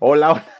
Hola.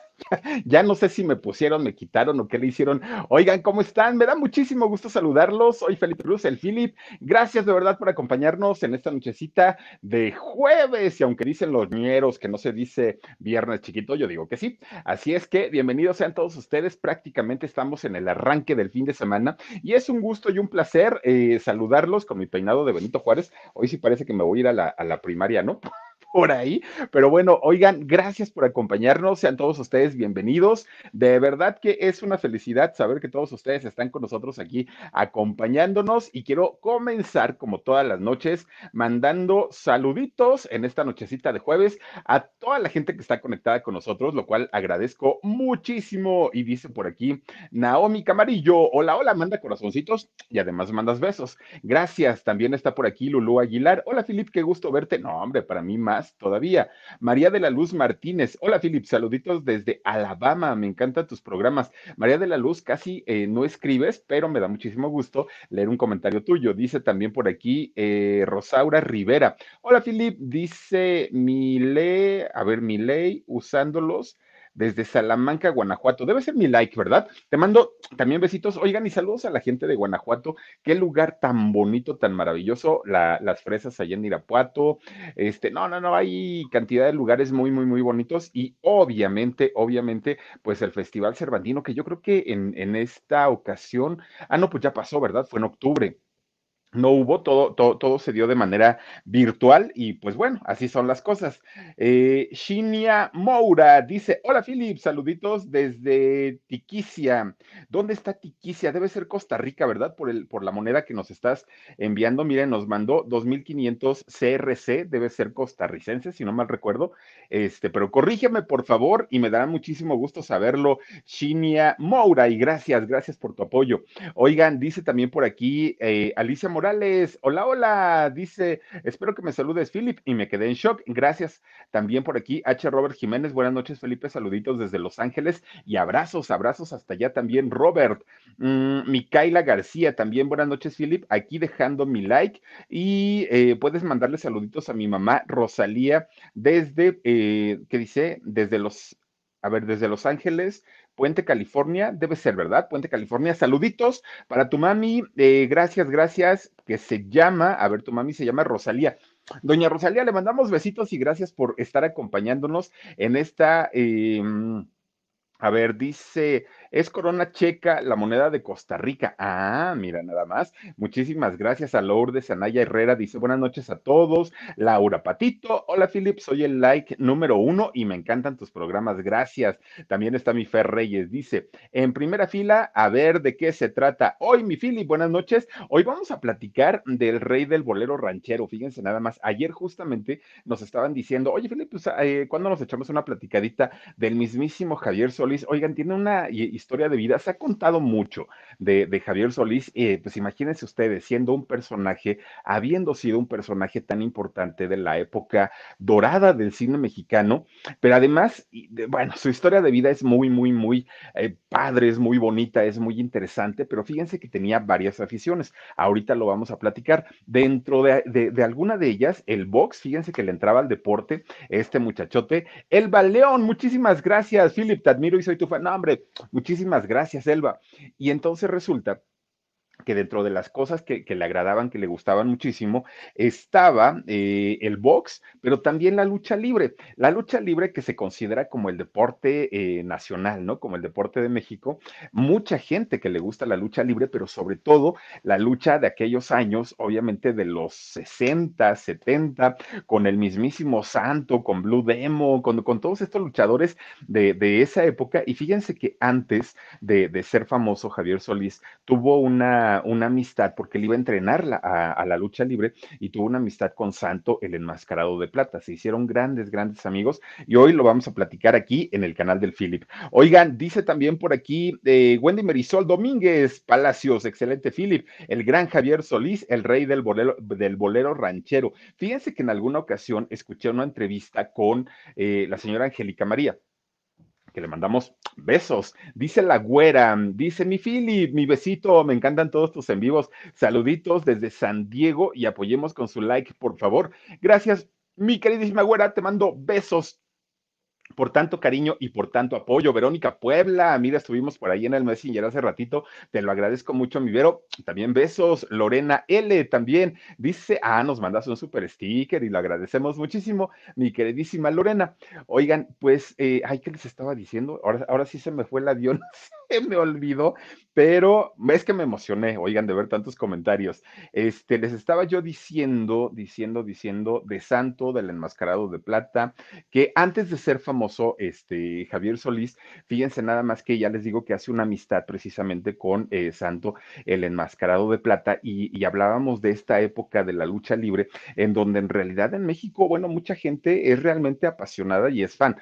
Ya no sé si me pusieron, me quitaron o qué le hicieron. Oigan, ¿cómo están? Me da muchísimo gusto saludarlos. Soy Felipe Cruz, el Philip. Gracias de verdad por acompañarnos en esta nochecita de jueves. Y aunque dicen los ñeros que no se dice viernes chiquito, yo digo que sí. Así es que bienvenidos sean todos ustedes. Prácticamente estamos en el arranque del fin de semana y es un gusto y un placer eh, saludarlos con mi peinado de Benito Juárez. Hoy sí parece que me voy a ir la, a la primaria, ¿no? por ahí. Pero bueno, oigan, gracias por acompañarnos. Sean todos ustedes bienvenidos. De verdad que es una felicidad saber que todos ustedes están con nosotros aquí acompañándonos y quiero comenzar como todas las noches mandando saluditos en esta nochecita de jueves a toda la gente que está conectada con nosotros, lo cual agradezco muchísimo. Y dice por aquí Naomi Camarillo, hola, hola, manda corazoncitos y además mandas besos. Gracias. También está por aquí Lulú Aguilar. Hola, Filip, qué gusto verte. No, hombre, para mí más todavía. María de la Luz Martínez. Hola, Philip. Saluditos desde Alabama. Me encantan tus programas. María de la Luz, casi eh, no escribes, pero me da muchísimo gusto leer un comentario tuyo. Dice también por aquí eh, Rosaura Rivera. Hola, Philip. Dice Miley, a ver, Miley, usándolos desde Salamanca, Guanajuato. Debe ser mi like, ¿verdad? Te mando también besitos. Oigan, y saludos a la gente de Guanajuato. Qué lugar tan bonito, tan maravilloso. las fresas allá en Irapuato. Este, no, no, no, hay cantidad de lugares muy, muy, muy bonitos. Y obviamente, obviamente, pues el Festival Cervantino, que yo creo que en, en esta ocasión, ah, no, pues ya pasó, ¿verdad? Fue en octubre no hubo, todo, todo, todo, se dio de manera virtual y pues bueno, así son las cosas. Eh, Shinia Moura dice, hola Philip, saluditos desde Tiquicia. ¿Dónde está Tiquicia? Debe ser Costa Rica, ¿verdad? Por, el, por la moneda que nos estás enviando. Miren, nos mandó 2.500 CRC, debe ser costarricense, si no mal recuerdo. Este, pero corrígeme por favor y me dará muchísimo gusto saberlo, Shinia Moura, y gracias, gracias por tu apoyo. Oigan, dice también por aquí eh, Alicia Moura, Morales, hola, hola, dice, espero que me saludes, Philip, y me quedé en shock. Gracias también por aquí, H. Robert Jiménez, buenas noches, Felipe, saluditos desde Los Ángeles y abrazos, abrazos hasta allá también, Robert. Mm, Micaela García, también buenas noches, Philip, aquí dejando mi like y eh, puedes mandarle saluditos a mi mamá Rosalía desde, eh, ¿qué dice? Desde los a ver, desde Los Ángeles, Puente California, debe ser, ¿verdad? Puente California, saluditos para tu mami, eh, gracias, gracias, que se llama, a ver, tu mami se llama Rosalía. Doña Rosalía, le mandamos besitos y gracias por estar acompañándonos en esta... Em, a ver, dice es corona checa, la moneda de Costa Rica. Ah, mira, nada más. Muchísimas gracias a Lourdes Anaya Herrera. Dice buenas noches a todos. Laura Patito. Hola, Philip. Soy el like número uno y me encantan tus programas. Gracias. También está mi Fer Reyes. Dice en primera fila, a ver de qué se trata. Hoy, mi Philip, buenas noches. Hoy vamos a platicar del rey del bolero ranchero. Fíjense nada más. Ayer justamente nos estaban diciendo, oye, Philip, pues, eh, ¿cuándo nos echamos una platicadita del mismísimo Javier Solís? Oigan, tiene una historia de vida, se ha contado mucho de, Javier Solís, eh, pues imagínense ustedes, siendo un personaje, habiendo sido un personaje tan importante de la época dorada del cine mexicano, pero además, bueno, su historia de vida es muy, muy, muy eh, padre, es muy bonita, es muy interesante, pero fíjense que tenía varias aficiones. Ahorita lo vamos a platicar. Dentro de, alguna de ellas, el box, fíjense que le entraba al deporte este muchachote, el baleón, muchísimas gracias, Philip, te admiro y soy tu fan. No, hombre, muchísimas gracias, Elba. Y entonces resulta que dentro de las cosas que, le agradaban, que le gustaban muchísimo, estaba eh, el box, pero también la lucha libre. La lucha libre que se considera como el deporte eh, nacional, ¿no? Como el deporte de México. Mucha gente que le gusta la lucha libre, pero sobre todo la lucha de aquellos años, obviamente de los 60, 70, con el mismísimo Santo, con Blue Demo, con, con todos estos luchadores de, esa época. Y fíjense que antes de, de ser famoso, Javier Solís tuvo una una, amistad porque él iba a entrenar a, la lucha libre y tuvo una amistad con Santo, el enmascarado de plata. Se hicieron grandes, grandes amigos y hoy lo vamos a platicar aquí en el canal del Philip. Oigan, dice también por aquí eh, Wendy Merisol Domínguez Palacios, excelente Philip, el gran Javier Solís, el rey del bolero, del bolero ranchero. Fíjense que en alguna ocasión escuché una entrevista con eh, la señora Angélica María que le mandamos besos. Dice la güera, dice mi Philip, mi besito, me encantan todos tus en vivos. Saluditos desde San Diego y apoyemos con su like, por favor. Gracias, mi queridísima güera, te mando besos. Por tanto cariño y por tanto apoyo. Verónica Puebla, mira, estuvimos por ahí en el Messenger hace ratito, te lo agradezco mucho, mi Vero. También besos. Lorena L también dice, ah, nos mandas un super sticker y lo agradecemos muchísimo, mi queridísima Lorena. Oigan, pues, eh, ay, ¿qué les estaba diciendo? Ahora, ahora sí se me fue el avión, se me olvidó, pero es que me emocioné, oigan, de ver tantos comentarios. Este, les estaba yo diciendo, diciendo, diciendo de Santo, del enmascarado de plata, que antes de ser famoso, este, Javier Solís, fíjense nada más que ya les digo que hace una amistad precisamente con eh, Santo, el enmascarado de plata, y, y hablábamos de esta época de la lucha libre, en donde en realidad en México, bueno, mucha gente es realmente apasionada y es fan.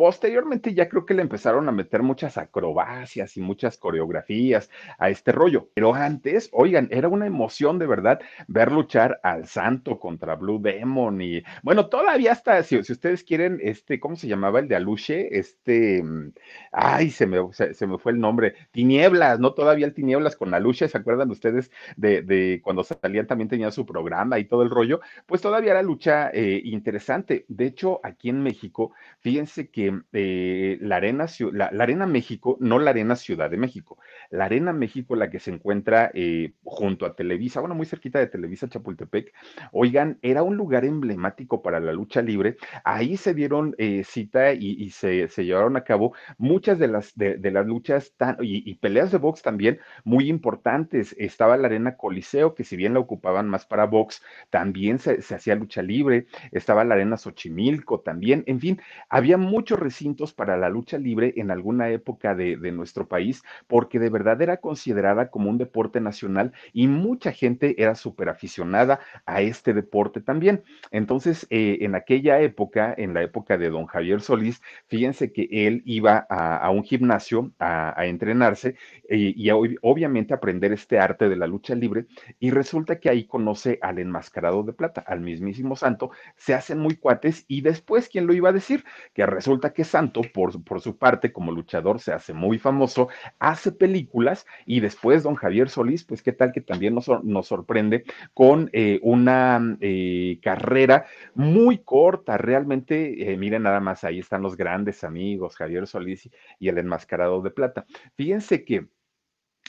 Posteriormente ya creo que le empezaron a meter muchas acrobacias y muchas coreografías a este rollo, pero antes, oigan, era una emoción de verdad ver luchar al Santo contra Blue Demon y bueno, todavía hasta, si, si ustedes quieren, este, ¿cómo se llamaba el de Aluche? Este, mm, ay, se me, se, me fue el nombre, Tinieblas, ¿no? Todavía el Tinieblas con Aluche, ¿se acuerdan ustedes de, de cuando salían también tenía su programa y todo el rollo? Pues todavía era lucha eh, interesante. De hecho, aquí en México, fíjense que eh, la, arena, la, Arena México, no la Arena Ciudad de México, la Arena México, la que se encuentra eh, junto a Televisa, bueno, muy cerquita de Televisa Chapultepec, oigan, era un lugar emblemático para la lucha libre. Ahí se dieron eh, cita y, se, llevaron a cabo muchas de las, de, las luchas y, peleas de box también muy importantes. Estaba la Arena Coliseo, que si bien la ocupaban más para box, también se, se hacía lucha libre. Estaba la Arena Xochimilco también. En fin, había muchos recintos para la lucha libre en alguna época de, nuestro país, porque de verdad era considerada como un deporte nacional y mucha gente era súper aficionada a este deporte también. Entonces, eh, en aquella época, en la época de don Javier Solís, fíjense que él iba a, un gimnasio a, entrenarse eh, y obviamente aprender este arte de la lucha libre y resulta que ahí conoce al enmascarado de plata, al mismísimo santo, se hacen muy cuates y después, ¿quién lo iba a decir? Que resulta que Santo, por, por su parte, como luchador, se hace muy famoso, hace películas y después don Javier Solís, pues qué tal que también nos, sorprende con eh, una eh, carrera muy corta, realmente, eh, miren nada más, ahí están los grandes amigos, Javier Solís y el enmascarado de plata. Fíjense que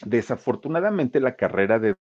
desafortunadamente la carrera de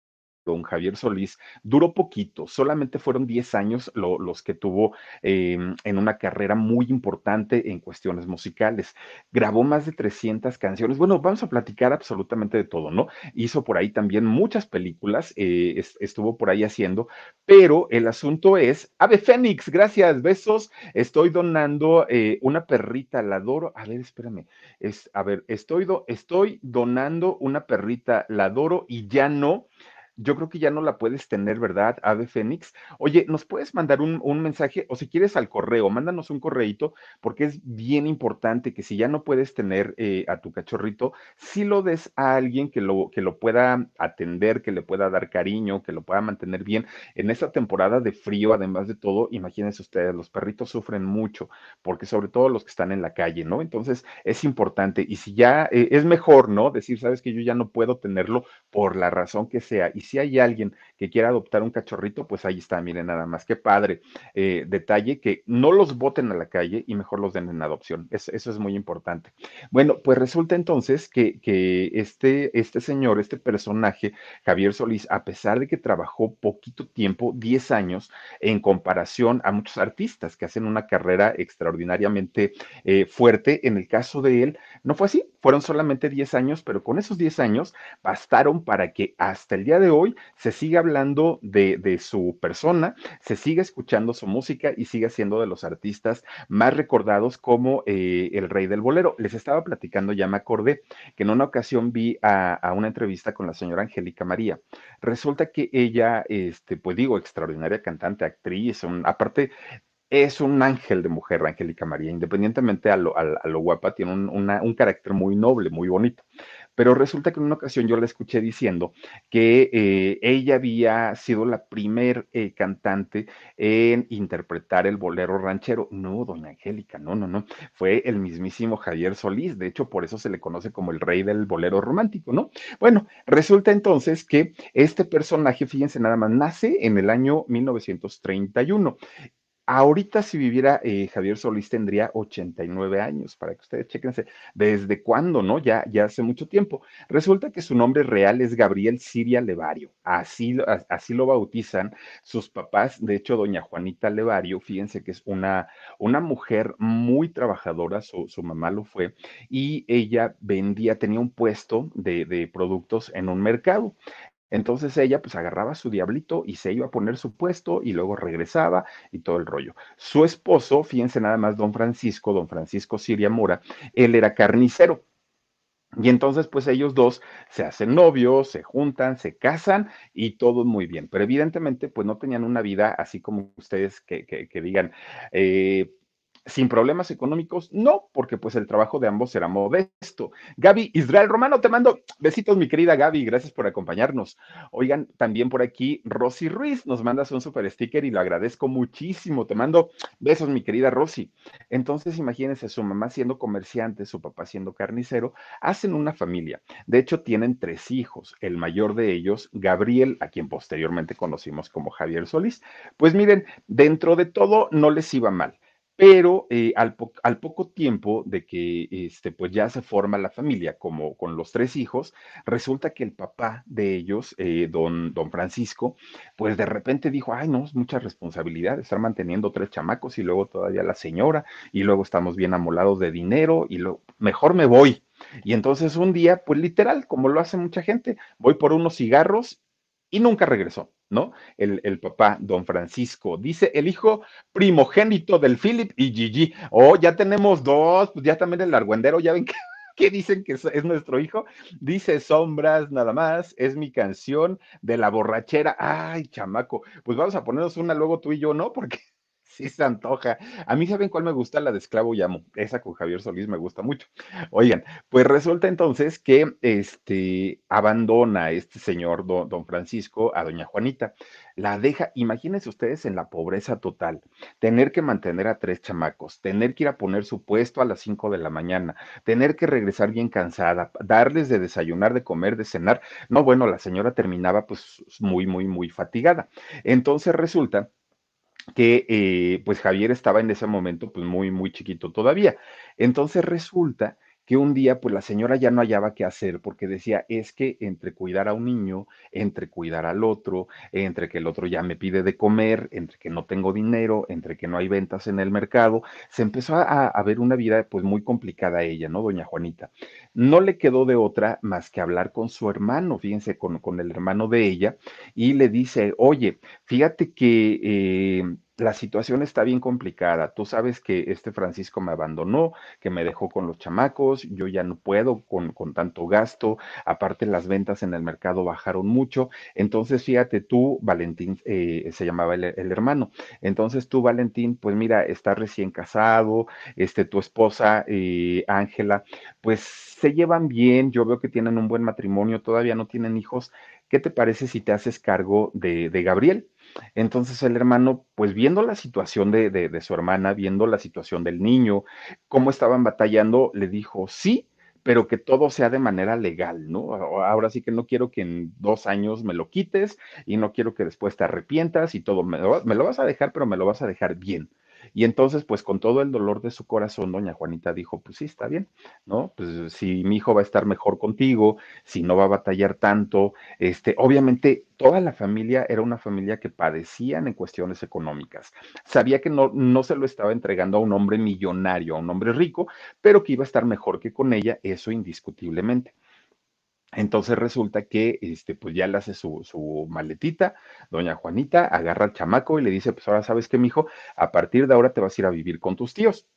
don Javier Solís duró poquito, solamente fueron 10 años los que tuvo em, en una carrera muy importante en cuestiones musicales. Grabó más de 300 canciones. Bueno, vamos a platicar absolutamente de todo, ¿no? Hizo por ahí también muchas películas, eh, estuvo por ahí haciendo, pero el asunto es, Ave Fénix, gracias, besos, estoy donando eh, una perrita, la adoro. A ver, espérame, es, a ver, estoy, estoy donando una perrita, la adoro y ya no yo creo que ya no la puedes tener, ¿verdad, Ave Fénix? Oye, ¿nos puedes mandar un, mensaje o si quieres al correo, mándanos un correito porque es bien importante que si ya no puedes tener eh, a tu cachorrito, si lo des a alguien que lo, que lo pueda atender, que le pueda dar cariño, que lo pueda mantener bien. En esta temporada de frío, además de todo, imagínense ustedes, los perritos sufren mucho porque sobre todo los que están en la calle, ¿no? Entonces es importante y si ya eh, es mejor, ¿no? Decir, sabes que yo ya no puedo tenerlo por la razón que sea si hay alguien que quiera adoptar un cachorrito, pues ahí está, miren nada más, qué padre eh, detalle, que no los boten a la calle y mejor los den en adopción. eso es muy importante. Bueno, pues resulta entonces que, que este, este señor, este personaje, Javier Solís, a pesar de que trabajó poquito tiempo, 10 años, en comparación a muchos artistas que hacen una carrera extraordinariamente eh, fuerte, en el caso de él, no fue así, fueron solamente 10 años, pero con esos 10 años bastaron para que hasta el día de hoy se siga hablando de, su persona, se siga escuchando su música y siga siendo de los artistas más recordados como eh, el rey del bolero. Les estaba platicando, ya me acordé, que en una ocasión vi a, una entrevista con la señora Angélica María. Resulta que ella, este, pues digo, extraordinaria cantante, actriz, aparte es un ángel de mujer, Angélica María, independientemente a lo, guapa, tiene un, carácter muy noble, muy bonito. Pero resulta que en una ocasión yo la escuché diciendo que eh, ella había sido la primer eh, cantante en interpretar el bolero ranchero. No, doña Angélica, no, no, no. Fue el mismísimo Javier Solís. De hecho, por eso se le conoce como el rey del bolero romántico, ¿no? Bueno, resulta entonces que este personaje, fíjense nada más, nace en el año 1931 Ahorita si viviera eh, Javier Solís tendría 89 años, para que ustedes chequense desde cuándo, ¿no? Ya, ya hace mucho tiempo. Resulta que su nombre real es Gabriel Siria Levario, así, así lo bautizan sus papás. De hecho, doña Juanita Levario, fíjense que es una, una mujer muy trabajadora, su, su mamá lo fue, y ella vendía, tenía un puesto de, de productos en un mercado. Entonces ella pues agarraba su diablito y se iba a poner su puesto y luego regresaba y todo el rollo. Su esposo, fíjense nada más, don Francisco, don Francisco Siria Mora, él era carnicero. Y entonces, pues ellos dos se hacen novios, se juntan, se casan y todo muy bien. Pero evidentemente, pues no tenían una vida así como ustedes que, digan, eh, sin problemas económicos, no, porque pues el trabajo de ambos era modesto. Gaby Israel Romano, te mando besitos, mi querida Gaby, gracias por acompañarnos. Oigan, también por aquí Rosy Ruiz nos mandas un super sticker y lo agradezco muchísimo. Te mando besos, mi querida Rosy. Entonces, imagínense, su mamá siendo comerciante, su papá siendo carnicero, hacen una familia. De hecho, tienen tres hijos. El mayor de ellos, Gabriel, a quien posteriormente conocimos como Javier Solís. Pues miren, dentro de todo no les iba mal pero eh, al, poco tiempo de que este, pues ya se forma la familia, como con los tres hijos, resulta que el papá de ellos, eh, don, don Francisco, pues de repente dijo, ay, no, es mucha responsabilidad estar manteniendo tres chamacos y luego todavía la señora, y luego estamos bien amolados de dinero, y lo, mejor me voy. Y entonces un día, pues literal, como lo hace mucha gente, voy por unos cigarros y nunca regresó. ¿No? El, el, papá, don Francisco. Dice el hijo primogénito del Philip y Gigi. Oh, ya tenemos dos, pues ya también el argüendero, ya ven que, dicen que es, nuestro hijo. Dice Sombras, nada más, es mi canción de la borrachera. Ay, chamaco, pues vamos a ponernos una luego tú y yo, ¿no? Porque sí se antoja. A mí, ¿saben cuál me gusta? La de Esclavo y Amo. Esa con Javier Solís me gusta mucho. Oigan, pues resulta entonces que este abandona este señor don, don Francisco a doña Juanita. La deja, imagínense ustedes en la pobreza total, tener que mantener a tres chamacos, tener que ir a poner su puesto a las cinco de la mañana, tener que regresar bien cansada, darles de desayunar, de comer, de cenar. No, bueno, la señora terminaba pues muy, muy, muy fatigada. Entonces resulta que eh, pues Javier estaba en ese momento pues muy, muy chiquito todavía. Entonces resulta que un día pues la señora ya no hallaba qué hacer porque decía, es que entre cuidar a un niño, entre cuidar al otro, entre que el otro ya me pide de comer, entre que no tengo dinero, entre que no hay ventas en el mercado, se empezó a, a ver una vida pues muy complicada a ella, ¿no, doña Juanita? No le quedó de otra más que hablar con su hermano, fíjense, con, con el hermano de ella, y le dice, oye, fíjate que... Eh, la situación está bien complicada. Tú sabes que este Francisco me abandonó, que me dejó con los chamacos, yo ya no puedo con, con tanto gasto, aparte las ventas en el mercado bajaron mucho. Entonces, fíjate tú, Valentín, eh, se llamaba el, hermano. Entonces tú, Valentín, pues mira, estás recién casado, este, tu esposa, eh, Ángela, pues se llevan bien, yo veo que tienen un buen matrimonio, todavía no tienen hijos. ¿Qué te parece si te haces cargo de, de Gabriel? Entonces el hermano, pues viendo la situación de, de, su hermana, viendo la situación del niño, cómo estaban batallando, le dijo, sí, pero que todo sea de manera legal, ¿no? Ahora sí que no quiero que en dos años me lo quites y no quiero que después te arrepientas y todo, me lo vas a dejar, pero me lo vas a dejar bien. Y entonces, pues con todo el dolor de su corazón, doña Juanita dijo, pues sí, está bien, ¿no? Pues si mi hijo va a estar mejor contigo, si no va a batallar tanto, este, obviamente toda la familia era una familia que padecían en cuestiones económicas. Sabía que no, no se lo estaba entregando a un hombre millonario, a un hombre rico, pero que iba a estar mejor que con ella, eso indiscutiblemente. Entonces resulta que este, pues ya le hace su, su, maletita, doña Juanita, agarra al chamaco y le dice, pues ahora sabes que, mijo, a partir de ahora te vas a ir a vivir con tus tíos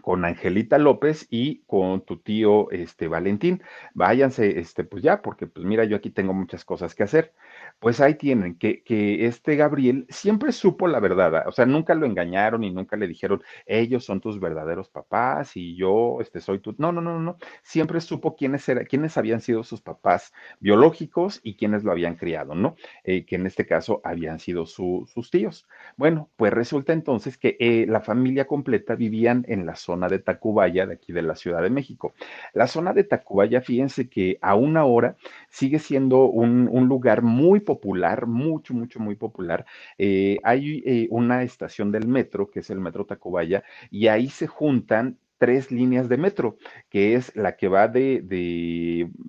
con Angelita López y con tu tío este Valentín. Váyanse, este, pues ya, porque pues mira, yo aquí tengo muchas cosas que hacer. Pues ahí tienen que, que este Gabriel siempre supo la verdad, o sea, nunca lo engañaron y nunca le dijeron, ellos son tus verdaderos papás y yo este soy tu. No, no, no, no. Siempre supo quiénes eran, quiénes habían sido sus papás biológicos y quiénes lo habían criado, ¿no? Eh, que en este caso habían sido su, sus tíos. Bueno, pues resulta entonces que eh, la familia completa vivían en la zona zona de Tacubaya, de aquí de la Ciudad de México. La zona de Tacubaya, fíjense que aún ahora sigue siendo un, lugar muy popular, mucho, mucho, muy popular. Eh, hay eh, una estación del metro, que es el Metro Tacubaya, y ahí se juntan tres líneas de metro, que es la que va de,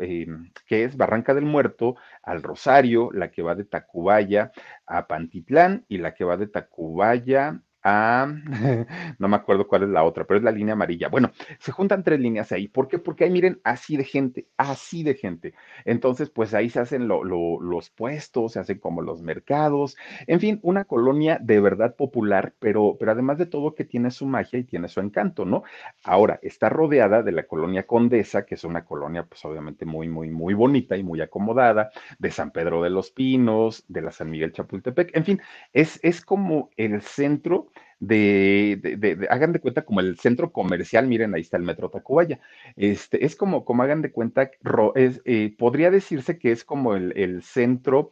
eh, que es Barranca del Muerto al Rosario, la que va de Tacubaya a Pantitlán y la que va de Tacubaya a, no me acuerdo cuál es la otra, pero es la línea amarilla. Bueno, se juntan tres líneas ahí. ¿Por qué? Porque ahí miren, así de gente, así de gente. Entonces, pues ahí se hacen los puestos, se hacen como los mercados, en fin, una colonia de verdad popular, pero, pero además de todo que tiene su magia y tiene su encanto, ¿no? Ahora, está rodeada de la colonia Condesa, que es una colonia, pues obviamente muy, muy, muy bonita y muy acomodada, de San Pedro de los Pinos, de la San Miguel Chapultepec, en fin, es, es como el centro de, hagan de cuenta como el centro comercial, miren, ahí está el Metro Tacubaya. Este, es como, como hagan de cuenta, es, eh, podría decirse que es como el, el centro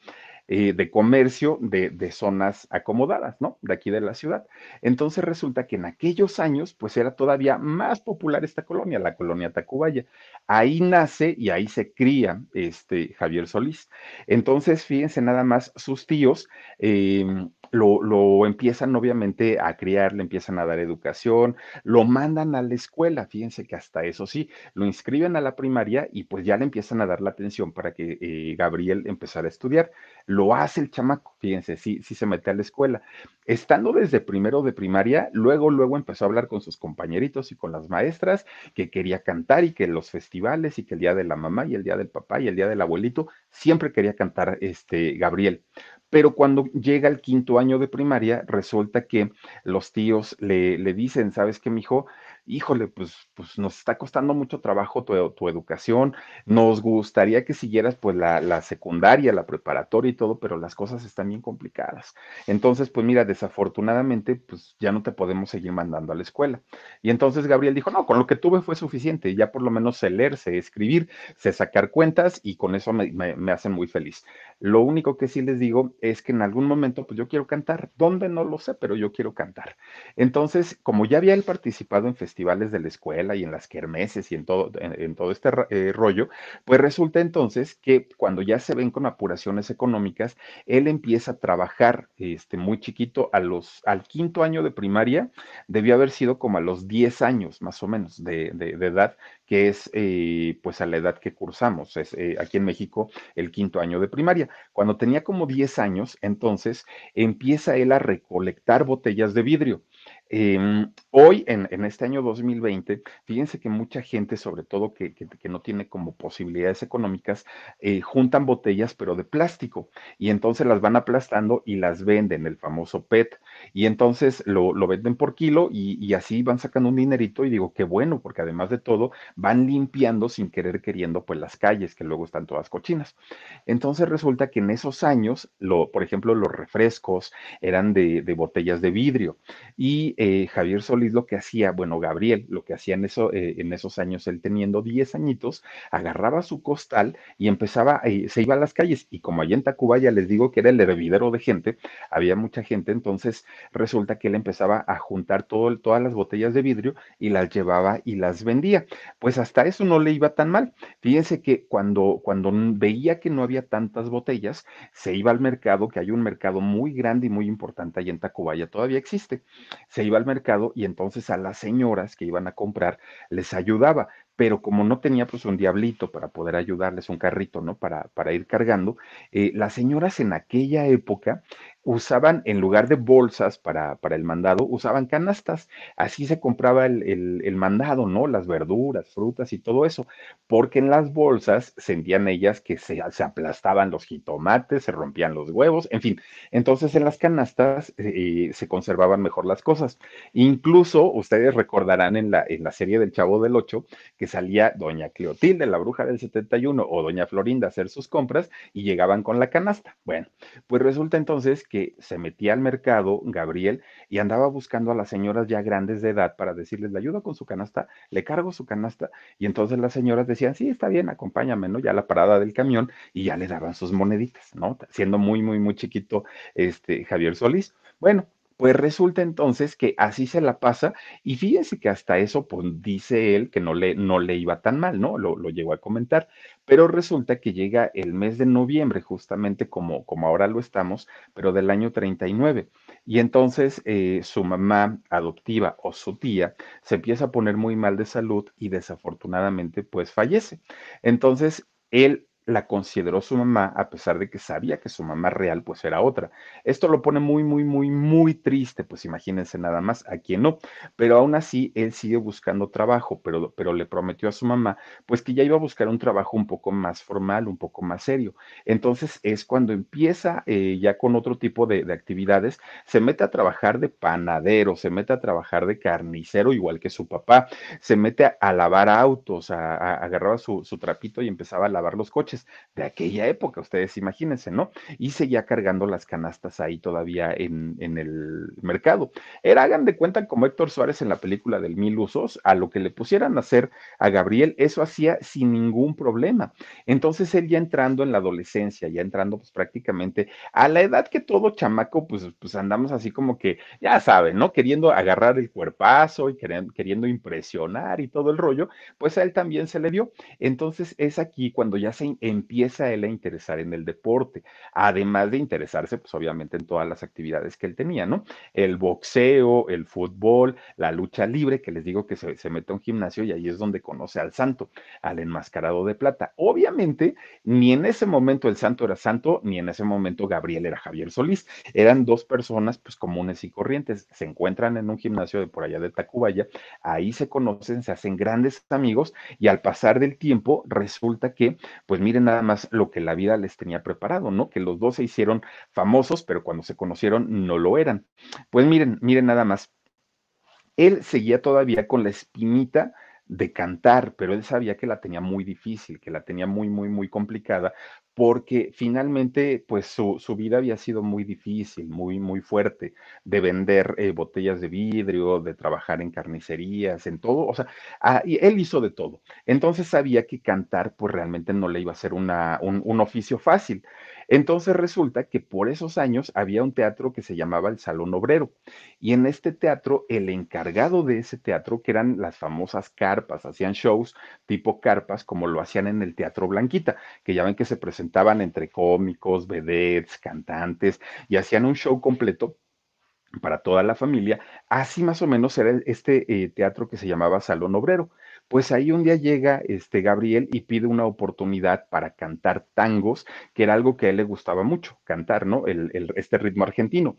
eh, de comercio de, zonas acomodadas, ¿no? De aquí de la ciudad. Entonces resulta que en aquellos años, pues era todavía más popular esta colonia, la colonia Tacubaya. Ahí nace y ahí se cría este Javier Solís. Entonces, fíjense nada más, sus tíos em, lo, lo, empiezan obviamente a criar, le empiezan a dar educación, lo mandan a la escuela, fíjense que hasta eso sí, lo inscriben a la primaria y pues ya le empiezan a dar la atención para que eh, Gabriel empezara a estudiar. Lo hace el chamaco, fíjense, sí, se mete a la escuela. Estando desde primero de primaria, luego, luego empezó a hablar con sus compañeritos y con las maestras que quería cantar y que los festivales y que el día de la mamá y el día del papá y el día del abuelito, siempre quería cantar este Gabriel. Pero cuando llega el quinto año de primaria, resulta que los tíos le, le dicen, ¿sabes qué, mijo? Híjole, pues, pues nos está costando mucho trabajo tu, educación, nos gustaría que siguieras pues la, la, secundaria, la preparatoria y todo, pero las cosas están bien complicadas. Entonces, pues mira, desafortunadamente, pues ya no te podemos seguir mandando a la escuela. Y entonces Gabriel dijo, no, con lo que tuve fue suficiente, ya por lo menos sé leer, sé escribir, sé sacar cuentas y con eso me, me, hacen muy feliz. Lo único que sí les digo es que en algún momento, pues yo quiero cantar. ¿Dónde? No lo sé, pero yo quiero cantar. Entonces, como ya había él participado en festivales, de la escuela y en las kermeses y en todo, en, todo este eh, rollo, pues resulta entonces que cuando ya se ven con apuraciones económicas, él empieza a trabajar este, muy chiquito, a los, al quinto año de primaria, debió haber sido como a los 10 años más o menos de, edad, que es eh, pues a la edad que cursamos, es eh, aquí en México el quinto año de primaria. Cuando tenía como 10 años, entonces empieza él a recolectar botellas de vidrio. Em, hoy, en, este año 2020, fíjense que mucha gente, sobre todo que, no tiene como posibilidades económicas, eh, juntan botellas, pero de plástico, y entonces las van aplastando y las venden, el famoso PET, y entonces lo, venden por kilo y, así van sacando un dinerito y digo, qué bueno, porque además de todo, van limpiando sin querer queriendo, pues las calles, que luego están todas cochinas. Entonces resulta que en esos años, por ejemplo, los refrescos eran de, de botellas de vidrio, y eh, Javier Solís lo que hacía, bueno, Gabriel, lo que hacía en, eso, eh, en esos años, él teniendo 10 añitos, agarraba su costal y empezaba, eh, se iba a las calles. Y como allá en Tacubaya les digo que era el hervidero de gente, había mucha gente, entonces resulta que él empezaba a juntar todas las botellas de vidrio y las llevaba y las vendía. Pues hasta eso no le iba tan mal. Fíjense que cuando, cuando veía que no había tantas botellas, se iba al mercado, que hay un mercado muy grande y muy importante allá en Tacubaya, todavía existe. Se iba al mercado y entonces a las señoras que iban a comprar les ayudaba pero como no tenía pues un diablito para poder ayudarles, un carrito, ¿no? Para, para ir cargando, eh, las señoras en aquella época usaban, en lugar de bolsas para, para el mandado, usaban canastas. Así se compraba el, el, mandado, ¿no? Las verduras, frutas y todo eso, porque en las bolsas sentían ellas que se, se aplastaban los jitomates, se rompían los huevos, en fin. Entonces en las canastas eh, se conservaban mejor las cosas. Incluso ustedes recordarán en la, en la serie del Chavo del Ocho que salía doña Cleotilde, la bruja del 71, o doña Florinda a hacer sus compras y llegaban con la canasta. Bueno, pues resulta entonces que se metía al mercado Gabriel y andaba buscando a las señoras ya grandes de edad para decirles, le ayudo con su canasta, le cargo su canasta. Y entonces las señoras decían, sí, está bien, acompáñame, ¿no? Ya a la parada del camión y ya le daban sus moneditas, ¿no? Siendo muy, muy, muy chiquito este Javier Solís. Bueno, Pues resulta entonces que así se la pasa y fíjense que hasta eso, pues dice él que no le, no le iba tan mal, ¿no? Lo, lo a comentar, pero resulta que llega el mes de noviembre, justamente como, como ahora lo estamos, pero del año 39. Y entonces eh, su mamá adoptiva o su tía se empieza a poner muy mal de salud y desafortunadamente pues fallece. Entonces él la consideró su mamá, a pesar de que sabía que su mamá real pues era otra. Esto lo pone muy, muy, muy, muy triste, pues imagínense nada más, a quién no. Pero aún así, él sigue buscando trabajo, pero, pero le prometió a su mamá pues que ya iba a buscar un trabajo un poco más formal, un poco más serio. Entonces es cuando empieza eh, ya con otro tipo de, de, actividades, se mete a trabajar de panadero, se mete a trabajar de carnicero, igual que su papá, se mete a, lavar autos, a, a, agarraba su trapito y empezaba a lavar los coches de aquella época, ustedes imagínense, ¿no? Y seguía cargando las canastas ahí todavía en, en el mercado. Era, hagan de cuenta, como Héctor Suárez en la película del Mil Usos, a lo que le pusieran a hacer a Gabriel, eso hacía sin ningún problema. Entonces él ya entrando en la adolescencia, ya entrando pues prácticamente a la edad que todo chamaco, pues, pues andamos así como que, ya saben, ¿no? Queriendo agarrar el cuerpazo y queriendo, queriendo impresionar y todo el rollo, pues a él también se le dio. Entonces es aquí cuando ya se empieza él a interesar en el deporte, además de interesarse, pues obviamente en todas las actividades que él tenía, ¿no? El boxeo, el fútbol, la lucha libre, que les digo que se, se mete a un gimnasio y ahí es donde conoce al santo, al enmascarado de plata. Obviamente, ni en ese momento el santo era santo, ni en ese momento Gabriel era Javier Solís. Eran dos personas, pues comunes y corrientes. Se encuentran en un gimnasio de por allá de Tacubaya, ahí se conocen, se hacen grandes amigos y al pasar del tiempo resulta que, pues miren, nada más lo que la vida les tenía preparado, ¿no? Que los dos se hicieron famosos, pero cuando se conocieron no lo eran. Pues miren, miren nada más. Él seguía todavía con la espinita de cantar, pero él sabía que la tenía muy difícil, que la tenía muy, muy, muy complicada, porque finalmente, pues su, su vida había sido muy difícil, muy, muy fuerte, de vender eh, botellas de vidrio, de trabajar en carnicerías, en todo, o sea, ah, y él hizo de todo. Entonces sabía que cantar, pues realmente no le iba a ser una, un, un oficio fácil. Entonces resulta que por esos años había un teatro que se llamaba el Salón Obrero y en este teatro el encargado de ese teatro, que eran las famosas carpas, hacían shows tipo carpas como lo hacían en el Teatro Blanquita, que ya ven que se presentaban entre cómicos, vedettes, cantantes y hacían un show completo para toda la familia. Así más o menos era este eh, teatro que se llamaba Salón Obrero. Pues ahí un día llega este Gabriel y pide una oportunidad para cantar tangos, que era algo que a él le gustaba mucho, cantar, ¿no? Este ritmo argentino.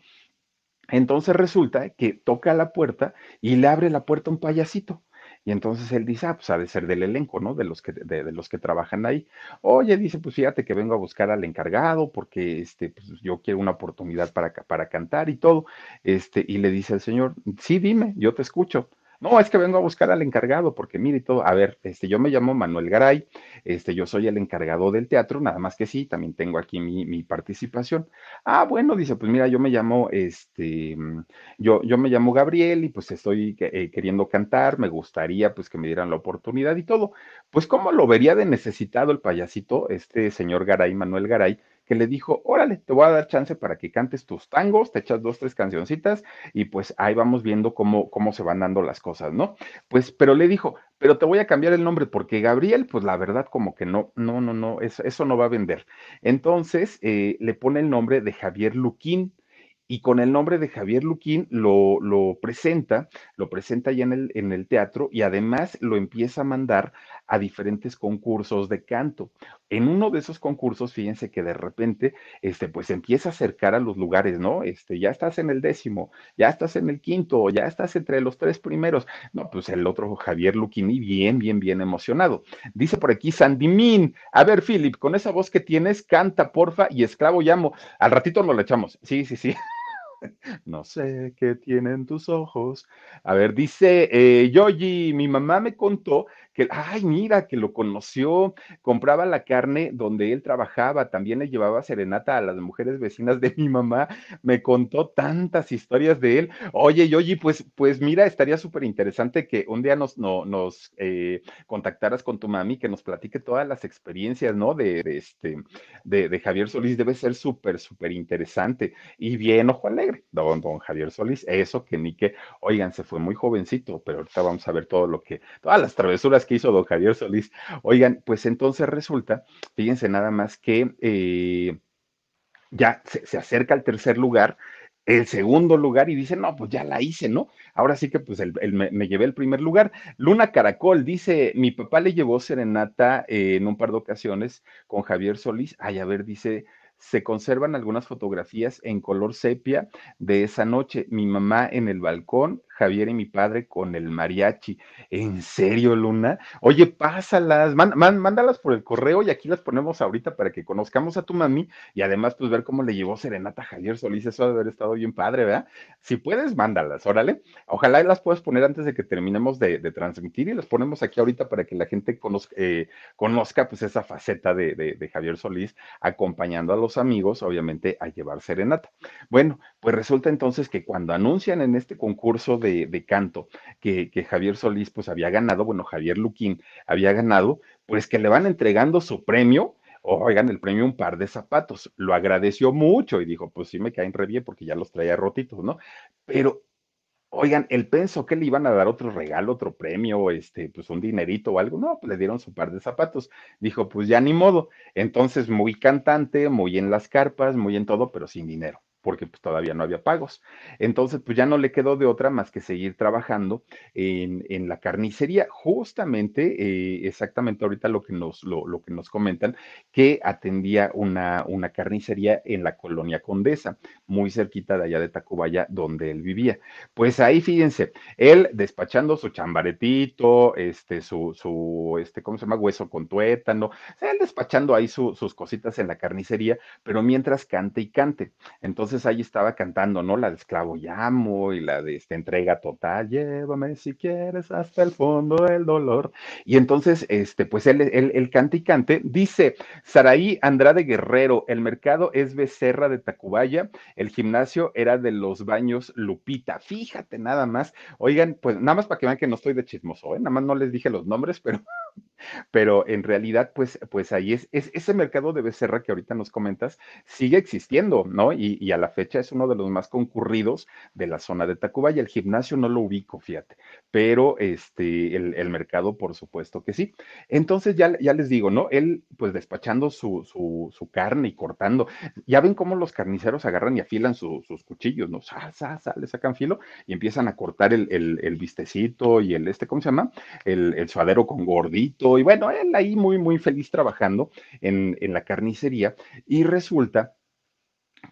Entonces resulta que toca la puerta y le abre la puerta un payasito. Y entonces él dice, ah, pues ha de ser del elenco, ¿no? De los que, de, de, los que trabajan ahí. Oye, dice, pues fíjate que vengo a buscar al encargado porque este, pues, yo quiero una oportunidad para, para cantar y todo. Este, y le dice al señor, sí, dime, yo te escucho. No, es que vengo a buscar al encargado, porque mire todo. A ver, este, yo me llamo Manuel Garay, este, yo soy el encargado del teatro, nada más que sí, también tengo aquí mi, mi participación. Ah, bueno, dice, pues mira, yo me llamo, este, yo, yo me llamo Gabriel y pues estoy eh, queriendo cantar, me gustaría pues que me dieran la oportunidad y todo. Pues, ¿cómo lo vería de necesitado el payasito, este señor Garay, Manuel Garay? Que le dijo, órale, te voy a dar chance para que cantes tus tangos, te echas dos, tres cancioncitas y pues ahí vamos viendo cómo, cómo se van dando las cosas, ¿no? Pues, pero le dijo, pero te voy a cambiar el nombre porque Gabriel, pues la verdad como que no, no, no, no, eso, no va a vender. Entonces eh, le pone el nombre de Javier Luquín y con el nombre de Javier Luquín lo, lo presenta, lo presenta ya en el, en el teatro y además lo empieza a mandar a diferentes concursos de canto. En uno de esos concursos, fíjense que de repente, este, pues empieza a acercar a los lugares, ¿no? Este, ya estás en el décimo, ya estás en el quinto, ya estás entre los tres primeros. No, pues el otro Javier Luquini, bien, bien, bien emocionado. Dice por aquí Sandimín, a ver, Philip, con esa voz que tienes, canta, porfa, y esclavo llamo. Al ratito nos lo echamos. Sí, sí, sí. No sé qué tienen tus ojos. A ver, dice eh, Yogi, mi mamá me contó que, ay, mira, que lo conoció, compraba la carne donde él trabajaba, también le llevaba serenata a las mujeres vecinas de mi mamá, me contó tantas historias de él. Oye, Yoyi, pues, pues mira, estaría súper interesante que un día nos, no, nos eh, contactaras con tu mami, que nos platique todas las experiencias, ¿no? De, de este, de, de, Javier Solís, debe ser súper, súper interesante. Y bien, ojo alegre, don, don Javier Solís, eso que ni que, oigan, se fue muy jovencito, pero ahorita vamos a ver todo lo que, todas las travesuras que hizo don Javier Solís. Oigan, pues entonces resulta, fíjense nada más que eh, ya se, acerca al tercer lugar el segundo lugar y dice, no, pues ya la hice, ¿no? Ahora sí que pues el, me, llevé el primer lugar. Luna Caracol dice, mi papá le llevó serenata eh, en un par de ocasiones con Javier Solís. Ay, a ver, dice, se conservan algunas fotografías en color sepia de esa noche. Mi mamá en el balcón, Javier y mi padre con el mariachi. ¿En serio, Luna? Oye, pásalas, mándalas por el correo y aquí las ponemos ahorita para que conozcamos a tu mami y además pues ver cómo le llevó serenata a Javier Solís. Eso debe haber estado bien padre, ¿verdad? Si puedes, mándalas, órale. Ojalá las puedas poner antes de que terminemos de, transmitir y las ponemos aquí ahorita para que la gente conozca, eh, conozca pues esa faceta de Javier Solís acompañando a los amigos, obviamente, a llevar serenata. Bueno, pues resulta entonces que cuando anuncian en este concurso de de, canto que, que, Javier Solís pues había ganado, bueno, Javier Luquín había ganado, pues que le van entregando su premio, oigan, el premio un par de zapatos. Lo agradeció mucho y dijo, pues sí me caen re bien porque ya los traía rotitos, ¿no? Pero, oigan, él pensó que le iban a dar otro regalo, otro premio, este, pues un dinerito o algo. No, pues le dieron su par de zapatos. Dijo, pues ya ni modo. Entonces, muy cantante, muy en las carpas, muy en todo, pero sin dinero porque pues, todavía no había pagos. Entonces, pues ya no le quedó de otra más que seguir trabajando en, en la carnicería, justamente, eh, exactamente ahorita lo que nos, lo, lo, que nos comentan, que atendía una, una carnicería en la colonia Condesa, muy cerquita de allá de Tacubaya, donde él vivía. Pues ahí, fíjense, él despachando su chambaretito, este, su, su, este, ¿cómo se llama? Hueso con tuétano, él despachando ahí su, sus cositas en la carnicería, pero mientras cante y cante. Entonces, entonces ahí estaba cantando, ¿no? La de Esclavo Llamo y la de esta entrega total, llévame si quieres hasta el fondo del dolor. Y entonces, este, pues él, él, él canta y cante. Dice Saraí Andrade Guerrero, el mercado es Becerra de Tacubaya, el gimnasio era de los baños Lupita. Fíjate nada más. Oigan, pues nada más para que vean que no estoy de chismoso, ¿eh? Nada más no les dije los nombres, pero pero en realidad, pues, pues ahí es, es, ese mercado de becerra que ahorita nos comentas sigue existiendo, ¿no? Y, a la fecha es uno de los más concurridos de la zona de Tacubaya. El gimnasio no lo ubico, fíjate, pero este, el, el mercado, por supuesto que sí. Entonces, ya, ya les digo, ¿no? Él, pues, despachando su, su, carne y cortando. Ya ven cómo los carniceros agarran y afilan su, sus cuchillos, ¿no? Sa, sa, sa, le sacan filo y empiezan a cortar el, el, el vistecito y el, este, ¿cómo se llama? El, el suadero con gordito y bueno, él ahí muy, muy feliz trabajando en, en la carnicería y resulta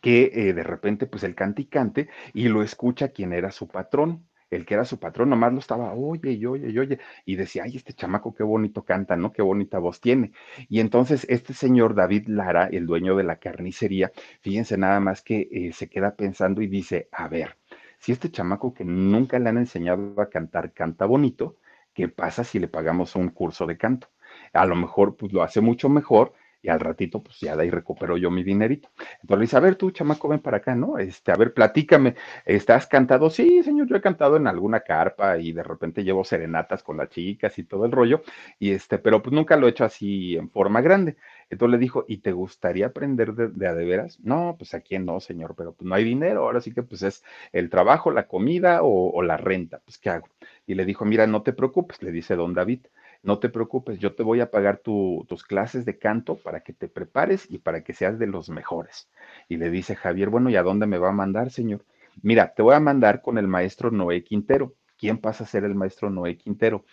que eh, de repente pues el cante y cante y lo escucha quien era su patrón. El que era su patrón nomás lo estaba, oye, y oye, y oye, y decía, ay, este chamaco qué bonito canta, ¿no? Qué bonita voz tiene. Y entonces este señor David Lara, el dueño de la carnicería, fíjense nada más que eh, se queda pensando y dice, a ver, si este chamaco que nunca le han enseñado a cantar canta bonito, ¿qué pasa si le pagamos un curso de canto? A lo mejor pues lo hace mucho mejor y al ratito pues ya de ahí recupero yo mi dinerito. Entonces le dice, a ver tú, chamaco, ven para acá, ¿no? Este, a ver, platícame, ¿estás cantado? Sí, señor, yo he cantado en alguna carpa y de repente llevo serenatas con las chicas y todo el rollo, y este, pero pues nunca lo he hecho así en forma grande. Entonces le dijo, ¿y te gustaría aprender de, a de veras? No, pues aquí no, señor, pero pues no hay dinero, ahora sí que pues es el trabajo, la comida o, o la renta, pues ¿qué hago? y le dijo, mira, no te preocupes, le dice don David, no te preocupes, yo te voy a pagar tu, tus clases de canto para que te prepares y para que seas de los mejores. Y le dice Javier, bueno, ¿y a dónde me va a mandar, señor? Mira, te voy a mandar con el maestro Noé Quintero. ¿Quién pasa a ser el maestro Noé Quintero?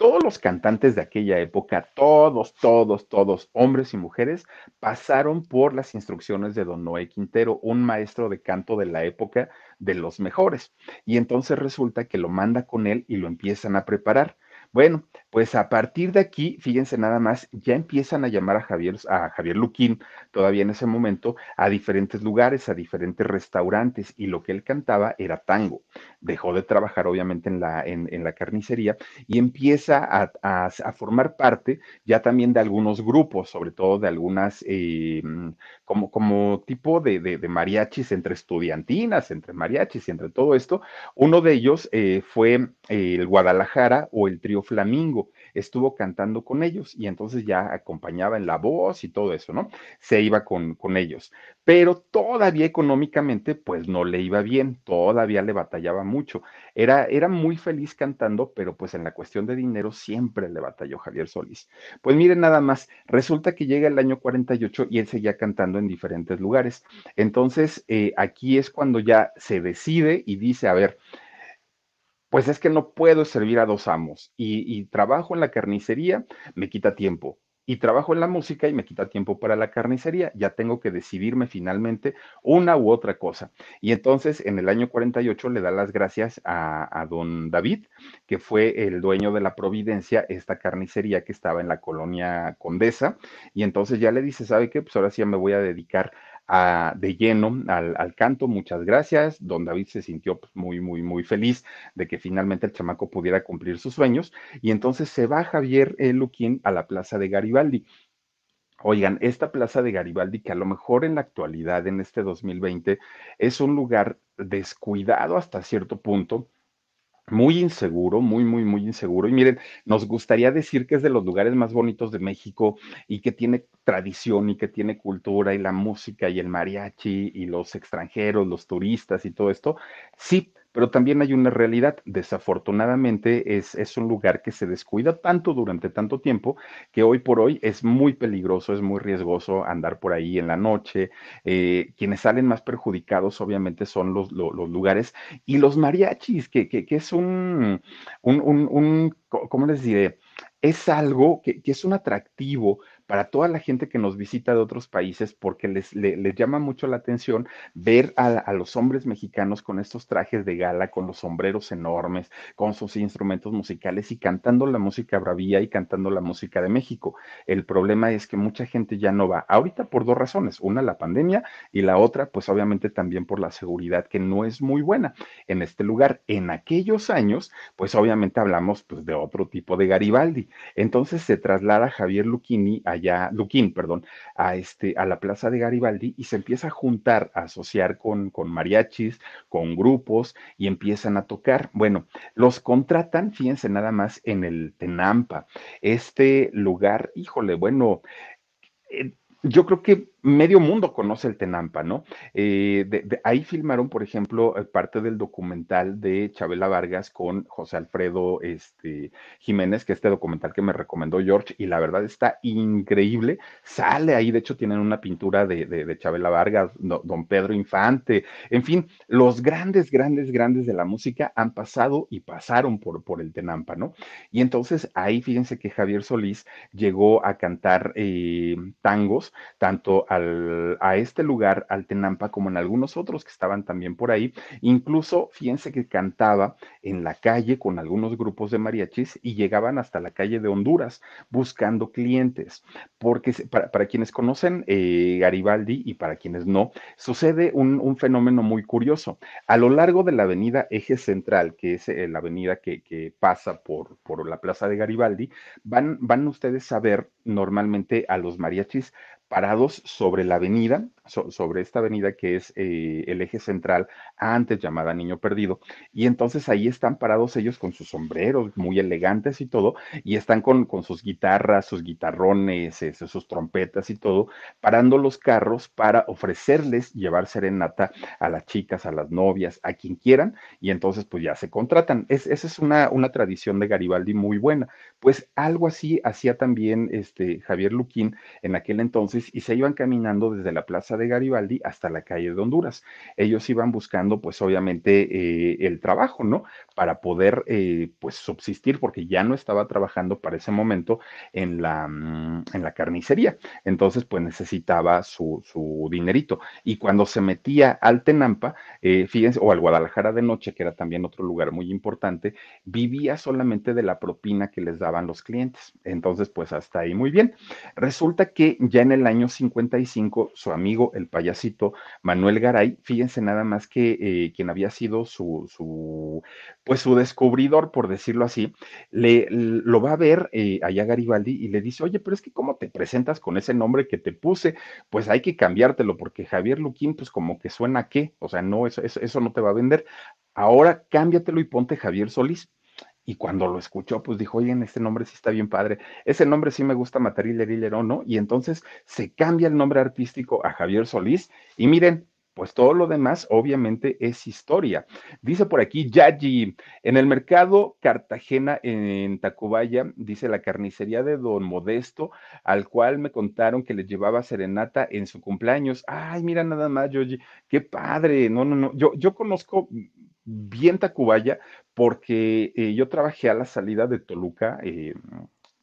todos los cantantes de aquella época, todos, todos, todos, hombres y mujeres, pasaron por las instrucciones de don Noé Quintero, un maestro de canto de la época de los mejores. Y entonces resulta que lo manda con él y lo empiezan a preparar. Bueno, Pues a partir de aquí, fíjense nada más, ya empiezan a llamar a Javier, a Javier Luquín, todavía en ese momento, a diferentes lugares, a diferentes restaurantes, y lo que él cantaba era tango. Dejó de trabajar, obviamente, en la, en, la carnicería y empieza a, a, formar parte ya también de algunos grupos, sobre todo de algunas, eh, como, como tipo de, de, mariachis entre estudiantinas, entre mariachis y entre todo esto. Uno de ellos eh, fue el Guadalajara o el Trío Flamingo estuvo cantando con ellos y entonces ya acompañaba en la voz y todo eso, ¿no? Se iba con, con ellos. Pero todavía económicamente, pues no le iba bien, todavía le batallaba mucho. Era, era muy feliz cantando, pero pues en la cuestión de dinero siempre le batalló Javier Solís. Pues miren nada más, resulta que llega el año 48 y él seguía cantando en diferentes lugares. Entonces, eh, aquí es cuando ya se decide y dice, a ver, pues es que no puedo servir a dos amos y, trabajo en la carnicería, me quita tiempo. Y trabajo en la música y me quita tiempo para la carnicería. Ya tengo que decidirme finalmente una u otra cosa. Y entonces en el año 48 le da las gracias a, a don David, que fue el dueño de la Providencia, esta carnicería que estaba en la colonia Condesa. Y entonces ya le dice, ¿sabe qué? Pues ahora sí me voy a dedicar de lleno al, al, canto. Muchas gracias. Don David se sintió pues, muy, muy, muy feliz de que finalmente el chamaco pudiera cumplir sus sueños. Y entonces se va Javier eh, Luquín a la plaza de Garibaldi. Oigan, esta plaza de Garibaldi, que a lo mejor en la actualidad, en este 2020, es un lugar descuidado hasta cierto punto, muy inseguro, muy, muy, muy inseguro. Y miren, nos gustaría decir que es de los lugares más bonitos de México y que tiene tradición y que tiene cultura y la música y el mariachi y los extranjeros, los turistas y todo esto. Sí, pero también hay una realidad. Desafortunadamente es, es, un lugar que se descuida tanto durante tanto tiempo que hoy por hoy es muy peligroso, es muy riesgoso andar por ahí en la noche. Eh, quienes salen más perjudicados obviamente son los, los, lugares y los mariachis, que, que, que es un, un, un, un, ¿cómo les diré? Es algo que, que es un atractivo para toda la gente que nos visita de otros países porque les, les, llama mucho la atención ver a, a, los hombres mexicanos con estos trajes de gala, con los sombreros enormes, con sus instrumentos musicales y cantando la música bravía y cantando la música de México. El problema es que mucha gente ya no va, ahorita por dos razones, una la pandemia y la otra pues obviamente también por la seguridad que no es muy buena en este lugar. En aquellos años pues obviamente hablamos pues de otro tipo de Garibaldi. Entonces se traslada Javier Luchini a allá, Luquín, perdón, a, este, a la plaza de Garibaldi y se empieza a juntar, a asociar con, con mariachis, con grupos y empiezan a tocar. Bueno, los contratan, fíjense nada más, en el Tenampa. Este lugar, híjole, bueno, eh, yo creo que medio mundo conoce el Tenampa, ¿no? Eh, ahí filmaron, por ejemplo, eh, parte del documental de Chabela Vargas con José Alfredo este, Jiménez, que este documental que me recomendó George, y la verdad está increíble. Sale ahí, de hecho, tienen una pintura de, de, Chabela Vargas, don Pedro Infante, en fin, los grandes, grandes, grandes de la música han pasado y pasaron por, por el Tenampa, ¿no? Y entonces ahí fíjense que Javier Solís llegó a cantar eh, tangos, tanto a este lugar, al Tenampa, como en algunos otros que estaban también por ahí. Incluso, fíjense que cantaba en la calle con algunos grupos de mariachis y llegaban hasta la calle de Honduras buscando clientes. Porque para, para quienes conocen eh, Garibaldi y para quienes no, sucede un, un, fenómeno muy curioso. A lo largo de la avenida Eje Central, que es eh, la avenida que, que pasa por, por la plaza de Garibaldi, van, van ustedes a ver normalmente a los mariachis parados sobre la avenida, so, sobre esta avenida que es eh, el eje central, antes llamada Niño Perdido, y entonces ahí están parados ellos con sus sombreros muy elegantes y todo, y están con, con sus guitarras, sus guitarrones, ese, sus trompetas y todo, parando los carros para ofrecerles llevar serenata a las chicas, a las novias, a quien quieran, y entonces pues ya se contratan. Es, esa es una, una tradición de Garibaldi muy buena. Pues algo así hacía también este Javier Luquín en aquel entonces y se iban caminando desde la plaza de Garibaldi hasta la calle de Honduras. Ellos iban buscando, pues obviamente, eh, el trabajo, ¿no? Para poder, eh, pues, subsistir, porque ya no estaba trabajando para ese momento en la, mm, en la carnicería. Entonces, pues necesitaba su, su, dinerito. Y cuando se metía al Tenampa, eh, fíjense, o al Guadalajara de noche, que era también otro lugar muy importante, vivía solamente de la propina que les daba cantaban los clientes. Entonces, pues hasta ahí muy bien. Resulta que ya en el año 55, su amigo, el payasito Manuel Garay, fíjense nada más que eh, quien había sido su, su, pues su descubridor, por decirlo así, le, lo va a ver eh, allá Garibaldi y le dice, oye, pero es que ¿cómo te presentas con ese nombre que te puse? Pues hay que cambiártelo porque Javier Luquín, pues como que suena a qué, o sea, no, eso, eso, eso no te va a vender. Ahora cámbiatelo y ponte Javier Solís. Y cuando lo escuchó, pues dijo, oye, este nombre sí está bien padre. Ese nombre sí me gusta Matariller o ¿no? Y entonces se cambia el nombre artístico a Javier Solís. Y miren, pues todo lo demás obviamente es historia. Dice por aquí Yaji, en el mercado Cartagena en Tacubaya, dice la carnicería de Don Modesto, al cual me contaron que le llevaba serenata en su cumpleaños. Ay, mira nada más, Yoji, qué padre. No, no, no. Yo, yo conozco bien Tacubaya porque eh, yo trabajé a la salida de Toluca. Eh,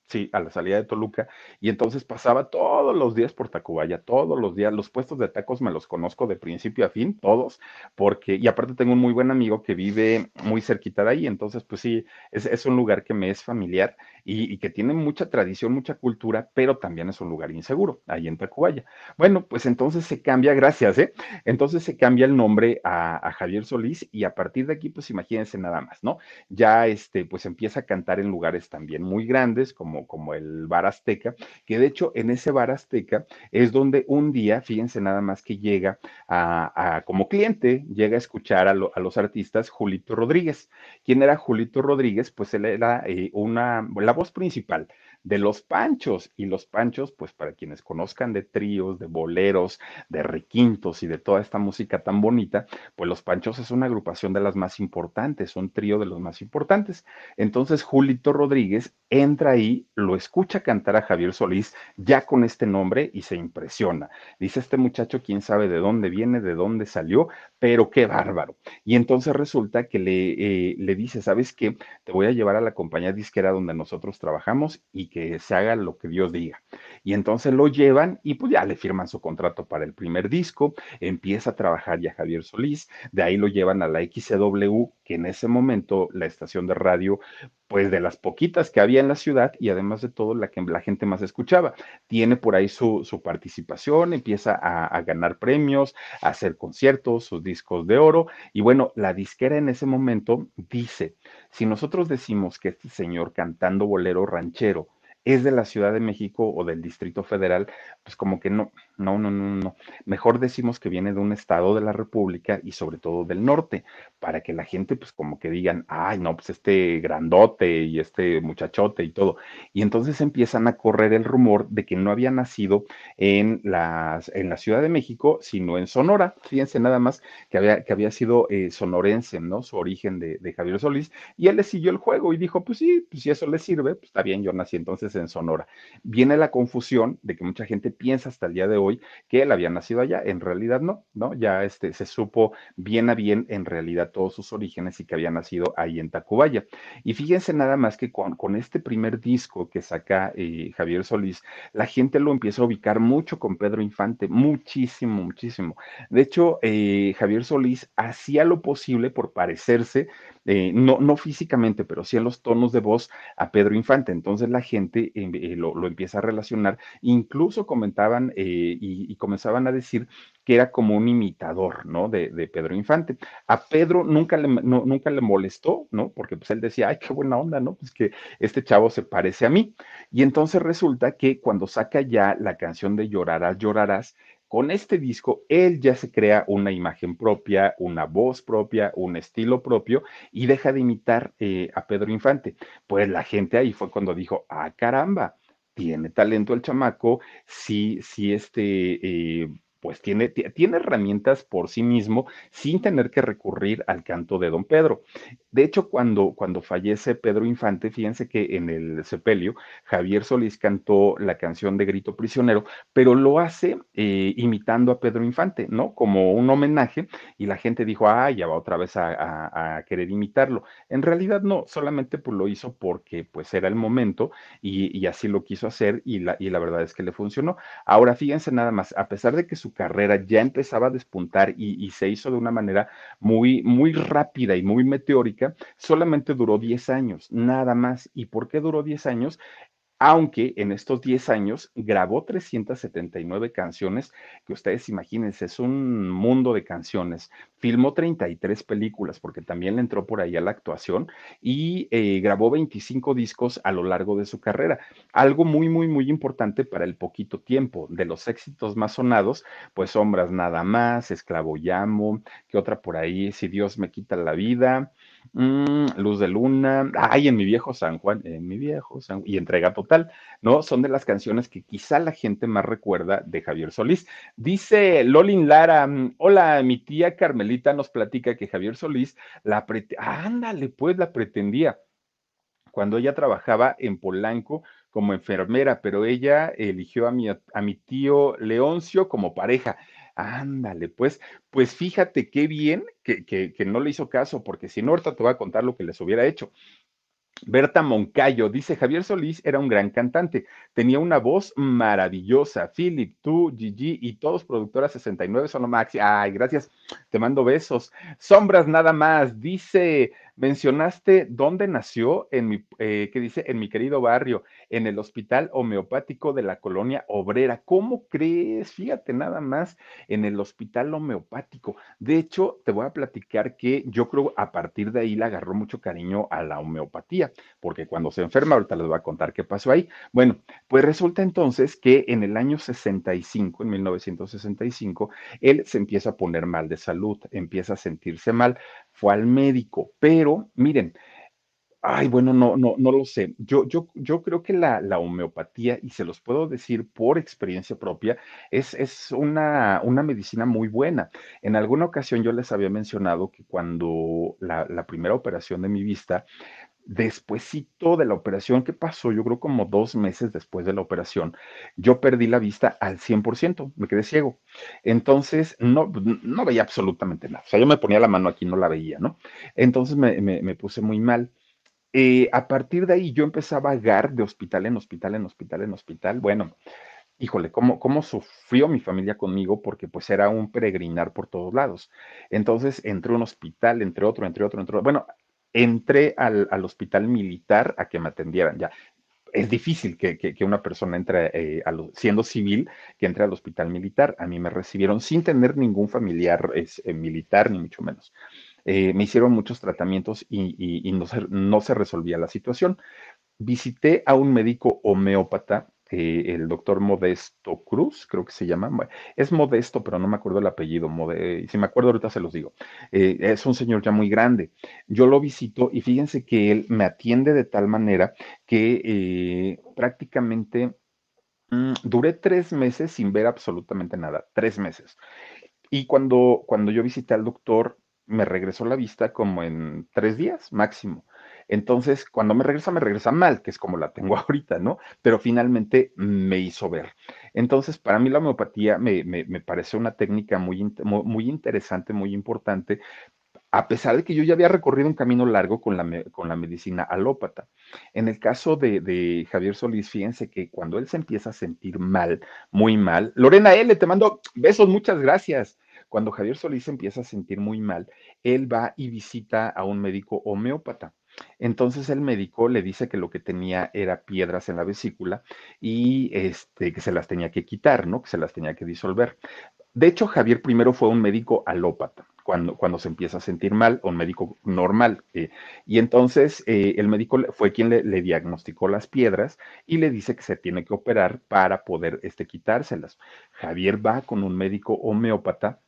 Sí, a la salida de Toluca. Y entonces pasaba todos los días por Tacubaya, todos los días. Los puestos de tacos me los conozco de principio a fin, todos, porque, y aparte tengo un muy buen amigo que vive muy cerquita de ahí. Entonces, pues sí, es, un lugar que me es familiar y, que tiene mucha tradición, mucha cultura, pero también es un lugar inseguro, ahí en Tacubaya. Bueno, pues entonces se cambia, gracias, ¿eh? Entonces se cambia el nombre a, a Javier Solís y a partir de aquí, pues imagínense nada más, ¿no? Ya este, pues empieza a cantar en lugares también muy grandes, como como, el Bar Azteca, que de hecho en ese Bar Azteca es donde un día, fíjense nada más que llega a, como cliente, llega a escuchar a, los artistas Julito Rodríguez. ¿Quién era Julito Rodríguez? Pues él era eh, una, la voz principal de los panchos. Y los panchos, pues para quienes conozcan de tríos, de boleros, de requintos y de toda esta música tan bonita, pues los panchos es una agrupación de las más importantes, un trío de los más importantes. Entonces Julito Rodríguez entra ahí, lo escucha cantar a Javier Solís ya con este nombre y se impresiona. Dice este muchacho, quién sabe de dónde viene, de dónde salió, pero qué bárbaro. Y entonces resulta que le, eh, le dice, ¿sabes qué? Te voy a llevar a la compañía disquera donde nosotros trabajamos y que se haga lo que Dios diga. Y entonces lo llevan y pues ya le firman su contrato para el primer disco, empieza a trabajar ya Javier Solís, de ahí lo llevan a la XCW, que en ese momento la estación de radio pues de las poquitas que había en la ciudad y además de todo la que la gente más escuchaba. Tiene por ahí su, participación, empieza a, a, ganar premios, a hacer conciertos, sus discos de oro y bueno, la disquera en ese momento dice, si nosotros decimos que este señor cantando bolero ranchero es de la Ciudad de México o del Distrito Federal, pues como que no, no, no, no, no. Mejor decimos que viene de un estado de la República y sobre todo del norte, para que la gente pues como que digan, ay, no, pues este grandote y este muchachote y todo. Y entonces empiezan a correr el rumor de que no había nacido en, en la Ciudad de México, sino en Sonora. Fíjense nada más que había, que había sido eh, sonorense, ¿no? Su origen de, de Javier Solís. Y él le siguió el juego y dijo, pues sí, pues si eso le sirve, pues está bien, yo nací entonces en Sonora. Viene la confusión de que mucha gente piensa hasta el día de hoy que él había nacido allá. En realidad no, ¿no? Ya este, se supo bien a bien en realidad todos sus orígenes y que había nacido ahí en Tacubaya. Y fíjense nada más que con, este primer disco que saca eh, Javier Solís, la gente lo empieza a ubicar mucho con Pedro Infante, muchísimo, muchísimo. De hecho, eh, Javier Solís hacía lo posible por parecerse eh, no, no físicamente, pero sí en los tonos de voz a Pedro Infante. Entonces la gente em, eh, lo, empieza a relacionar, incluso comentaban eh, y, comenzaban a decir que era como un imitador, ¿no? De, Pedro Infante. A Pedro nunca le, nunca le molestó, ¿no? Porque pues él decía, ay, qué buena onda, ¿no? Pues que este chavo se parece a mí. Y entonces resulta que cuando saca ya la canción de Llorarás, llorarás, con este disco, él ya se crea una imagen propia, una voz propia, un estilo propio y deja de imitar eh, a Pedro Infante. Pues la gente ahí fue cuando dijo, ah, caramba, tiene talento el chamaco, sí, sí, este, eh, pues tiene, tiene herramientas por sí mismo sin tener que recurrir al canto de don Pedro. De hecho, cuando, cuando fallece Pedro Infante, fíjense que en el sepelio, Javier Solís cantó la canción de Grito Prisionero, pero lo hace eh, imitando a Pedro Infante, ¿no? Como un homenaje, y la gente dijo, ah, ya va otra vez a, querer imitarlo. En realidad no, solamente pues, lo hizo porque pues era el momento y, así lo quiso hacer y la, y la verdad es que le funcionó. Ahora, fíjense nada más, a pesar de que su su carrera ya empezaba a despuntar y, se hizo de una manera muy, muy rápida y muy meteórica, solamente duró 10 años, nada más. ¿Y por qué duró 10 años? Aunque en estos 10 años grabó 379 canciones, que ustedes imagínense, es un mundo de canciones. Filmó 33 películas, porque también le entró por ahí a la actuación, y eh, grabó 25 discos a lo largo de su carrera. Algo muy, muy, muy importante para el poquito tiempo. De los éxitos más sonados, pues Sombras Nada Más, Esclavo Llamo, que otra por ahí, Si Dios me quita la vida, Mm, Luz de Luna, ay, en mi viejo San Juan, en mi viejo San Juan, y Entrega Total, ¿no? Son de las canciones que quizá la gente más recuerda de Javier Solís. Dice Lolin Lara, mm, hola, mi tía Carmelita nos platica que Javier Solís la pretendía, ándale, pues la pretendía cuando ella trabajaba en Polanco como enfermera, pero ella eligió a mi, a mi tío Leoncio como pareja. Ándale, pues, pues fíjate qué bien que, que, no le hizo caso, porque si no, ahorita te voy a contar lo que les hubiera hecho. Berta Moncayo dice, Javier Solís era un gran cantante, tenía una voz maravillosa. Philip, tú, Gigi y todos productoras 69 son lo maxi. Ay, gracias, te mando besos. Sombras nada más, dice Mencionaste dónde nació, en mi, eh, ¿qué dice? En mi querido barrio, en el hospital homeopático de la colonia obrera. ¿Cómo crees? Fíjate nada más, en el hospital homeopático. De hecho, te voy a platicar que yo creo a partir de ahí le agarró mucho cariño a la homeopatía, porque cuando se enferma, ahorita les voy a contar qué pasó ahí. Bueno, pues resulta entonces que en el año 65, en 1965, él se empieza a poner mal de salud, empieza a sentirse mal fue al médico, pero miren, ay, bueno, no, no, no lo sé. Yo, yo, yo creo que la, la homeopatía, y se los puedo decir por experiencia propia, es, es una, una medicina muy buena. En alguna ocasión yo les había mencionado que cuando la, la primera operación de mi vista, Despuésito de la operación, ¿qué pasó? Yo creo como dos meses después de la operación, yo perdí la vista al 100%, me quedé ciego. Entonces, no, no veía absolutamente nada. O sea, yo me ponía la mano aquí, no la veía, ¿no? Entonces me, me, puse muy mal. Eh, a partir de ahí yo empecé a vagar de hospital en hospital, en hospital, en hospital. Bueno, híjole, cómo, cómo sufrió mi familia conmigo porque pues era un peregrinar por todos lados. Entonces, entré a un hospital, entre otro, entre otro, entre otro. Bueno, entré al, al, hospital militar a que me atendieran. Ya, es difícil que, que, una persona entre, eh, siendo civil, que entre al hospital militar. A mí me recibieron sin tener ningún familiar es, eh, militar, ni mucho menos. Eh, me hicieron muchos tratamientos y, y, y no, se, no se resolvía la situación. Visité a un médico homeópata el doctor Modesto Cruz, creo que se llama. Es Modesto, pero no me acuerdo el apellido. Mode, si me acuerdo ahorita se los digo. Eh, es un señor ya muy grande. Yo lo visito y fíjense que él me atiende de tal manera que eh, prácticamente mmm, duré tres meses sin ver absolutamente nada. Tres meses. Y cuando, cuando yo visité al doctor, me regresó la vista como en tres días máximo. Entonces, cuando me regresa, me regresa mal, que es como la tengo ahorita, ¿no? Pero finalmente me hizo ver. Entonces, para mí la homeopatía me, me, me parece una técnica muy, muy interesante, muy importante, a pesar de que yo ya había recorrido un camino largo con la, con la medicina alópata. En el caso de, de, Javier Solís, fíjense que cuando él se empieza a sentir mal, muy mal, Lorena L., te mando besos, muchas gracias. Cuando Javier Solís empieza a sentir muy mal, él va y visita a un médico homeópata. Entonces el médico le dice que lo que tenía era piedras en la vesícula y este, que se las tenía que quitar, ¿no? Que se las tenía que disolver. De hecho, Javier primero fue un médico alópata. Cuando, cuando se empieza a sentir mal, un médico normal. Eh, y entonces eh, el médico fue quien le, diagnosticó las piedras y le dice que se tiene que operar para poder este, quitárselas. Javier va con un médico homeópata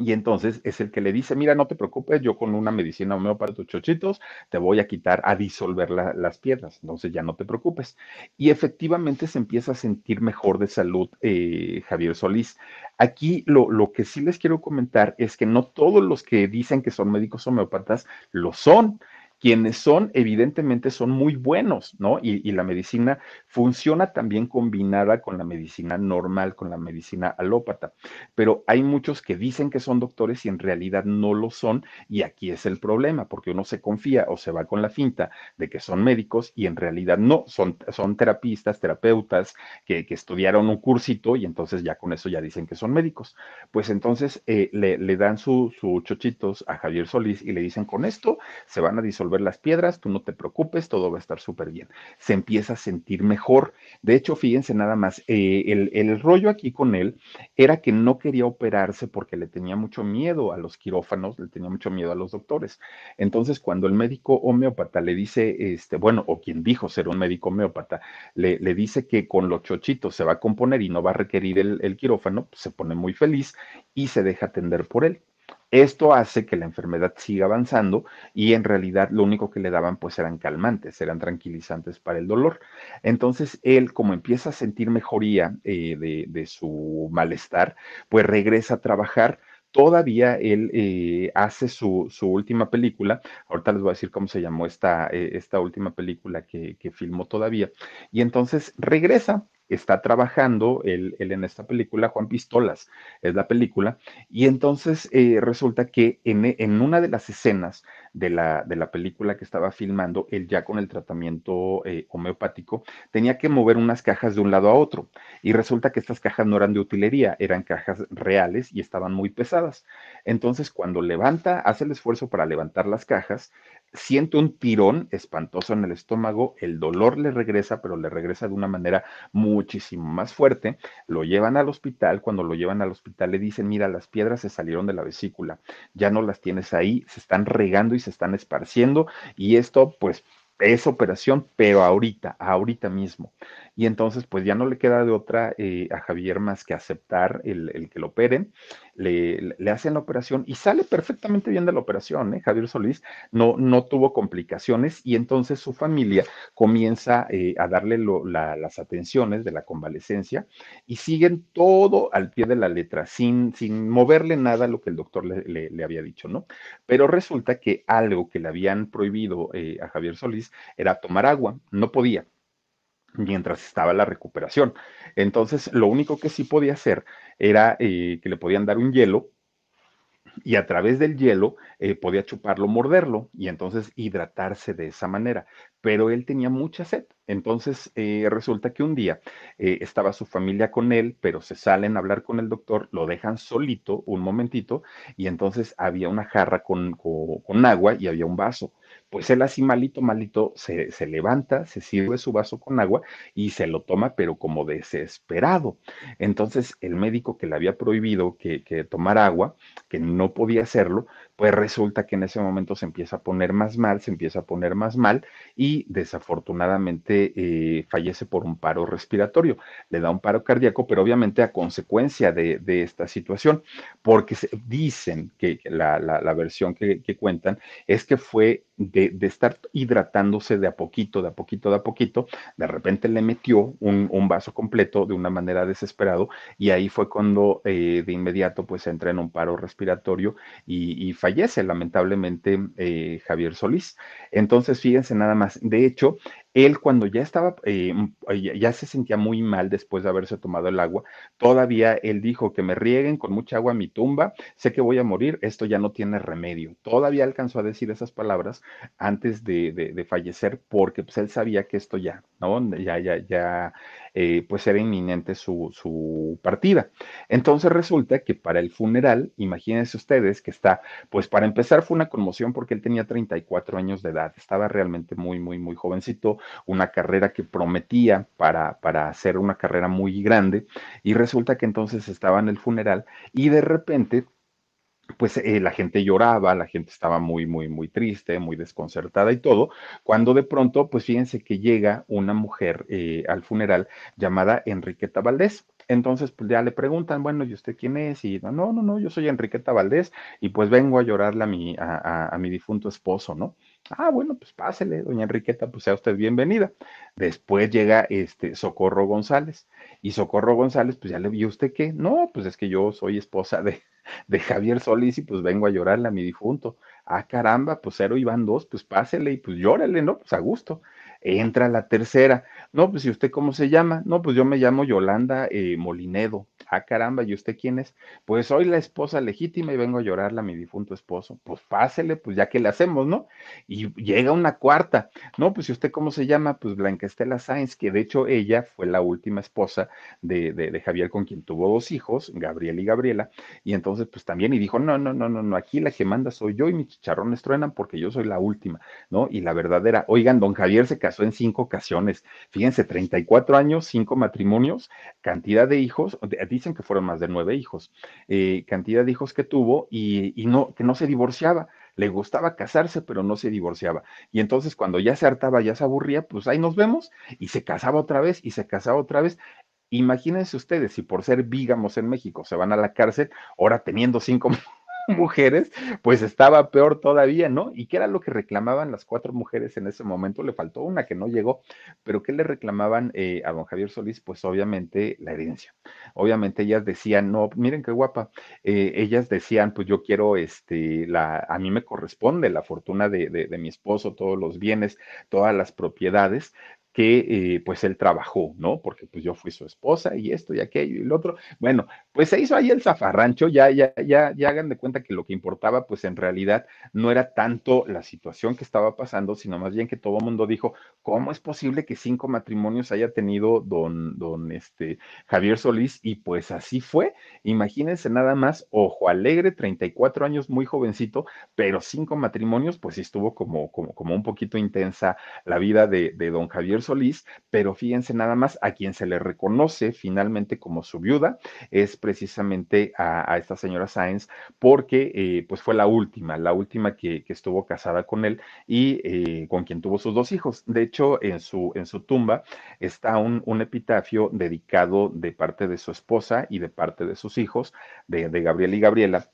y entonces es el que le dice, mira, no te preocupes, yo con una medicina homeópata, tus chochitos, te voy a quitar, a disolver la, las piedras, entonces ya no te preocupes. Y efectivamente se empieza a sentir mejor de salud eh, Javier Solís. Aquí lo, lo, que sí les quiero comentar es que no todos los que dicen que son médicos homeópatas lo son. Quienes son, evidentemente, son muy buenos, ¿no? Y, la medicina funciona también combinada con la medicina normal, con la medicina alópata. Pero hay muchos que dicen que son doctores y en realidad no lo son. Y aquí es el problema, porque uno se confía o se va con la finta de que son médicos y en realidad no, son, son terapistas, terapeutas que, que estudiaron un cursito y entonces ya con eso ya dicen que son médicos. Pues entonces eh, le, le, dan sus su chochitos a Javier Solís y le dicen, con esto se van a disolver las piedras, tú no te preocupes, todo va a estar súper bien. Se empieza a sentir mejor. De hecho, fíjense nada más, eh, el, rollo aquí con él era que no quería operarse porque le tenía mucho miedo a los quirófanos, le tenía mucho miedo a los doctores. Entonces, cuando el médico homeópata le dice, este, bueno, o quien dijo ser un médico homeópata, le, le dice que con los chochitos se va a componer y no va a requerir el, el quirófano, pues se pone muy feliz y se deja atender por él. Esto hace que la enfermedad siga avanzando y en realidad lo único que le daban pues eran calmantes, eran tranquilizantes para el dolor. Entonces él, como empieza a sentir mejoría eh, de, su malestar, pues regresa a trabajar. Todavía él eh, hace su, su, última película, ahorita les voy a decir cómo se llamó esta, eh, esta última película que filmó todavía, y entonces regresa está trabajando él, en esta película, Juan Pistolas es la película, y entonces eh, resulta que en, una de las escenas de la, de la, película que estaba filmando, él ya con el tratamiento eh, homeopático, tenía que mover unas cajas de un lado a otro, y resulta que estas cajas no eran de utilería, eran cajas reales y estaban muy pesadas. Entonces, cuando levanta, hace el esfuerzo para levantar las cajas, siente un tirón espantoso en el estómago, el dolor le regresa, pero le regresa de una manera muchísimo más fuerte, lo llevan al hospital, cuando lo llevan al hospital le dicen, mira, las piedras se salieron de la vesícula, ya no las tienes ahí, se están regando y se están esparciendo y esto pues es operación, pero ahorita, ahorita mismo. Y entonces, pues ya no le queda de otra eh, a Javier más que aceptar el, el que lo operen, le, le, hacen la operación y sale perfectamente bien de la operación. ¿eh? Javier Solís no, no tuvo complicaciones y entonces su familia comienza eh, a darle las atenciones de la convalecencia y siguen todo al pie de la letra, sin, sin moverle nada a lo que el doctor le, le, le, había dicho, ¿no? Pero resulta que algo que le habían prohibido eh, a Javier Solís era tomar agua, no podía mientras estaba la recuperación. Entonces, lo único que sí podía hacer era eh, que le podían dar un hielo y a través del hielo eh, podía chuparlo, morderlo y entonces hidratarse de esa manera. Pero él tenía mucha sed. Entonces eh, resulta que un día eh, estaba su familia con él, pero se salen a hablar con el doctor, lo dejan solito un momentito y entonces había una jarra con, con, con agua y había un vaso. Pues él así malito, malito, se, se, levanta, se sirve su vaso con agua y se lo toma, pero como desesperado. Entonces el médico que le había prohibido que, que tomara agua, que no podía hacerlo, pues resulta que en ese momento se empieza a poner más mal, se empieza a poner más mal y desafortunadamente eh, fallece por un paro respiratorio. Le da un paro cardíaco, pero obviamente a consecuencia de, de esta situación, porque se, dicen que la, la, versión que, cuentan es que fue de, de, estar hidratándose de a poquito, de a poquito, de a poquito, de repente le metió un, un vaso completo de una manera desesperado y ahí fue cuando eh, de inmediato pues entra en un paro respiratorio y, y fallece fallece lamentablemente eh, Javier Solís. Entonces, fíjense nada más, de hecho, él cuando ya estaba, eh, ya se sentía muy mal después de haberse tomado el agua, todavía él dijo que me rieguen con mucha agua a mi tumba, sé que voy a morir, esto ya no tiene remedio. Todavía alcanzó a decir esas palabras antes de, de, de fallecer porque pues él sabía que esto ya, ¿no? Ya, ya, ya, eh, pues era inminente su, su partida. Entonces resulta que para el funeral, imagínense ustedes que está, pues para empezar fue una conmoción porque él tenía 34 años de edad, estaba realmente muy, muy, muy jovencito una carrera que prometía para, para hacer una carrera muy grande y resulta que entonces estaba en el funeral y de repente pues eh, la gente lloraba, la gente estaba muy, muy, muy triste, muy desconcertada y todo, cuando de pronto, pues fíjense que llega una mujer eh, al funeral llamada Enriqueta Valdés. Entonces, pues ya le preguntan, bueno, ¿y usted quién es? Y no, no, no, yo soy Enriqueta Valdés y pues vengo a llorarle a mi, a, mi difunto esposo, ¿no? Ah, bueno, pues pásele, doña Enriqueta, pues sea usted bienvenida. Después llega este Socorro González. Y Socorro González, pues ya le vio usted que, no, pues es que yo soy esposa de, de Javier Solís y pues vengo a llorarle a mi difunto. Ah, caramba, pues cero y van dos, pues pásele y pues llórele, ¿no? Pues a gusto. Entra la tercera. No, pues, ¿y usted cómo se llama? No, pues yo me llamo Yolanda eh, Molinedo. Ah, caramba, ¿y usted quién es? Pues soy la esposa legítima y vengo a llorarle a mi difunto esposo. Pues pásele, pues ya que le hacemos, ¿no? Y llega una cuarta. No, pues ¿y usted cómo se llama? Pues Blanca Estela Sáenz, que de hecho ella fue la última esposa de, de, Javier con quien tuvo dos hijos, Gabriel y Gabriela. Y entonces, pues también, y dijo, no, no, no, no, no, aquí la que manda soy yo y mis chicharrones truenan porque yo soy la última, ¿no? Y la verdadera, oigan, don Javier se en cinco ocasiones. Fíjense, 34 años, cinco matrimonios, cantidad de hijos, dicen que fueron más de nueve hijos, eh, cantidad de hijos que tuvo y, y, no, que no se divorciaba. Le gustaba casarse, pero no se divorciaba. Y entonces cuando ya se hartaba, ya se aburría, pues ahí nos vemos y se casaba otra vez y se casaba otra vez. Imagínense ustedes si por ser vígamos en México se van a la cárcel, ahora teniendo cinco mujeres, pues estaba peor todavía, ¿no? ¿Y qué era lo que reclamaban las cuatro mujeres en ese momento? Le faltó una que no llegó, pero ¿qué le reclamaban eh, a don Javier Solís? Pues obviamente la herencia. Obviamente ellas decían, no, miren qué guapa, eh, ellas decían, pues yo quiero, este, la, a mí me corresponde la fortuna de, de, de mi esposo, todos los bienes, todas las propiedades, que eh, pues él trabajó, ¿no? Porque pues yo fui su esposa y esto y aquello y el otro. Bueno, pues se hizo ahí el zafarrancho, ya, ya, ya, ya hagan de cuenta que lo que importaba pues en realidad no era tanto la situación que estaba pasando, sino más bien que todo el mundo dijo, ¿cómo es posible que cinco matrimonios haya tenido don, don este, Javier Solís? Y pues así fue. Imagínense nada más, ojo alegre, 34 años, muy jovencito, pero cinco matrimonios, pues estuvo como, como, como un poquito intensa la vida de, de don Javier Solís, pero fíjense nada más, a quien se le reconoce finalmente como su viuda es precisamente a, esta señora Sáenz, porque eh, pues fue la última, la última que, estuvo casada con él y eh, con quien tuvo sus dos hijos. De hecho, en su, en su tumba está un, un, epitafio dedicado de parte de su esposa y de parte de sus hijos, de Gabriel y Gabriela,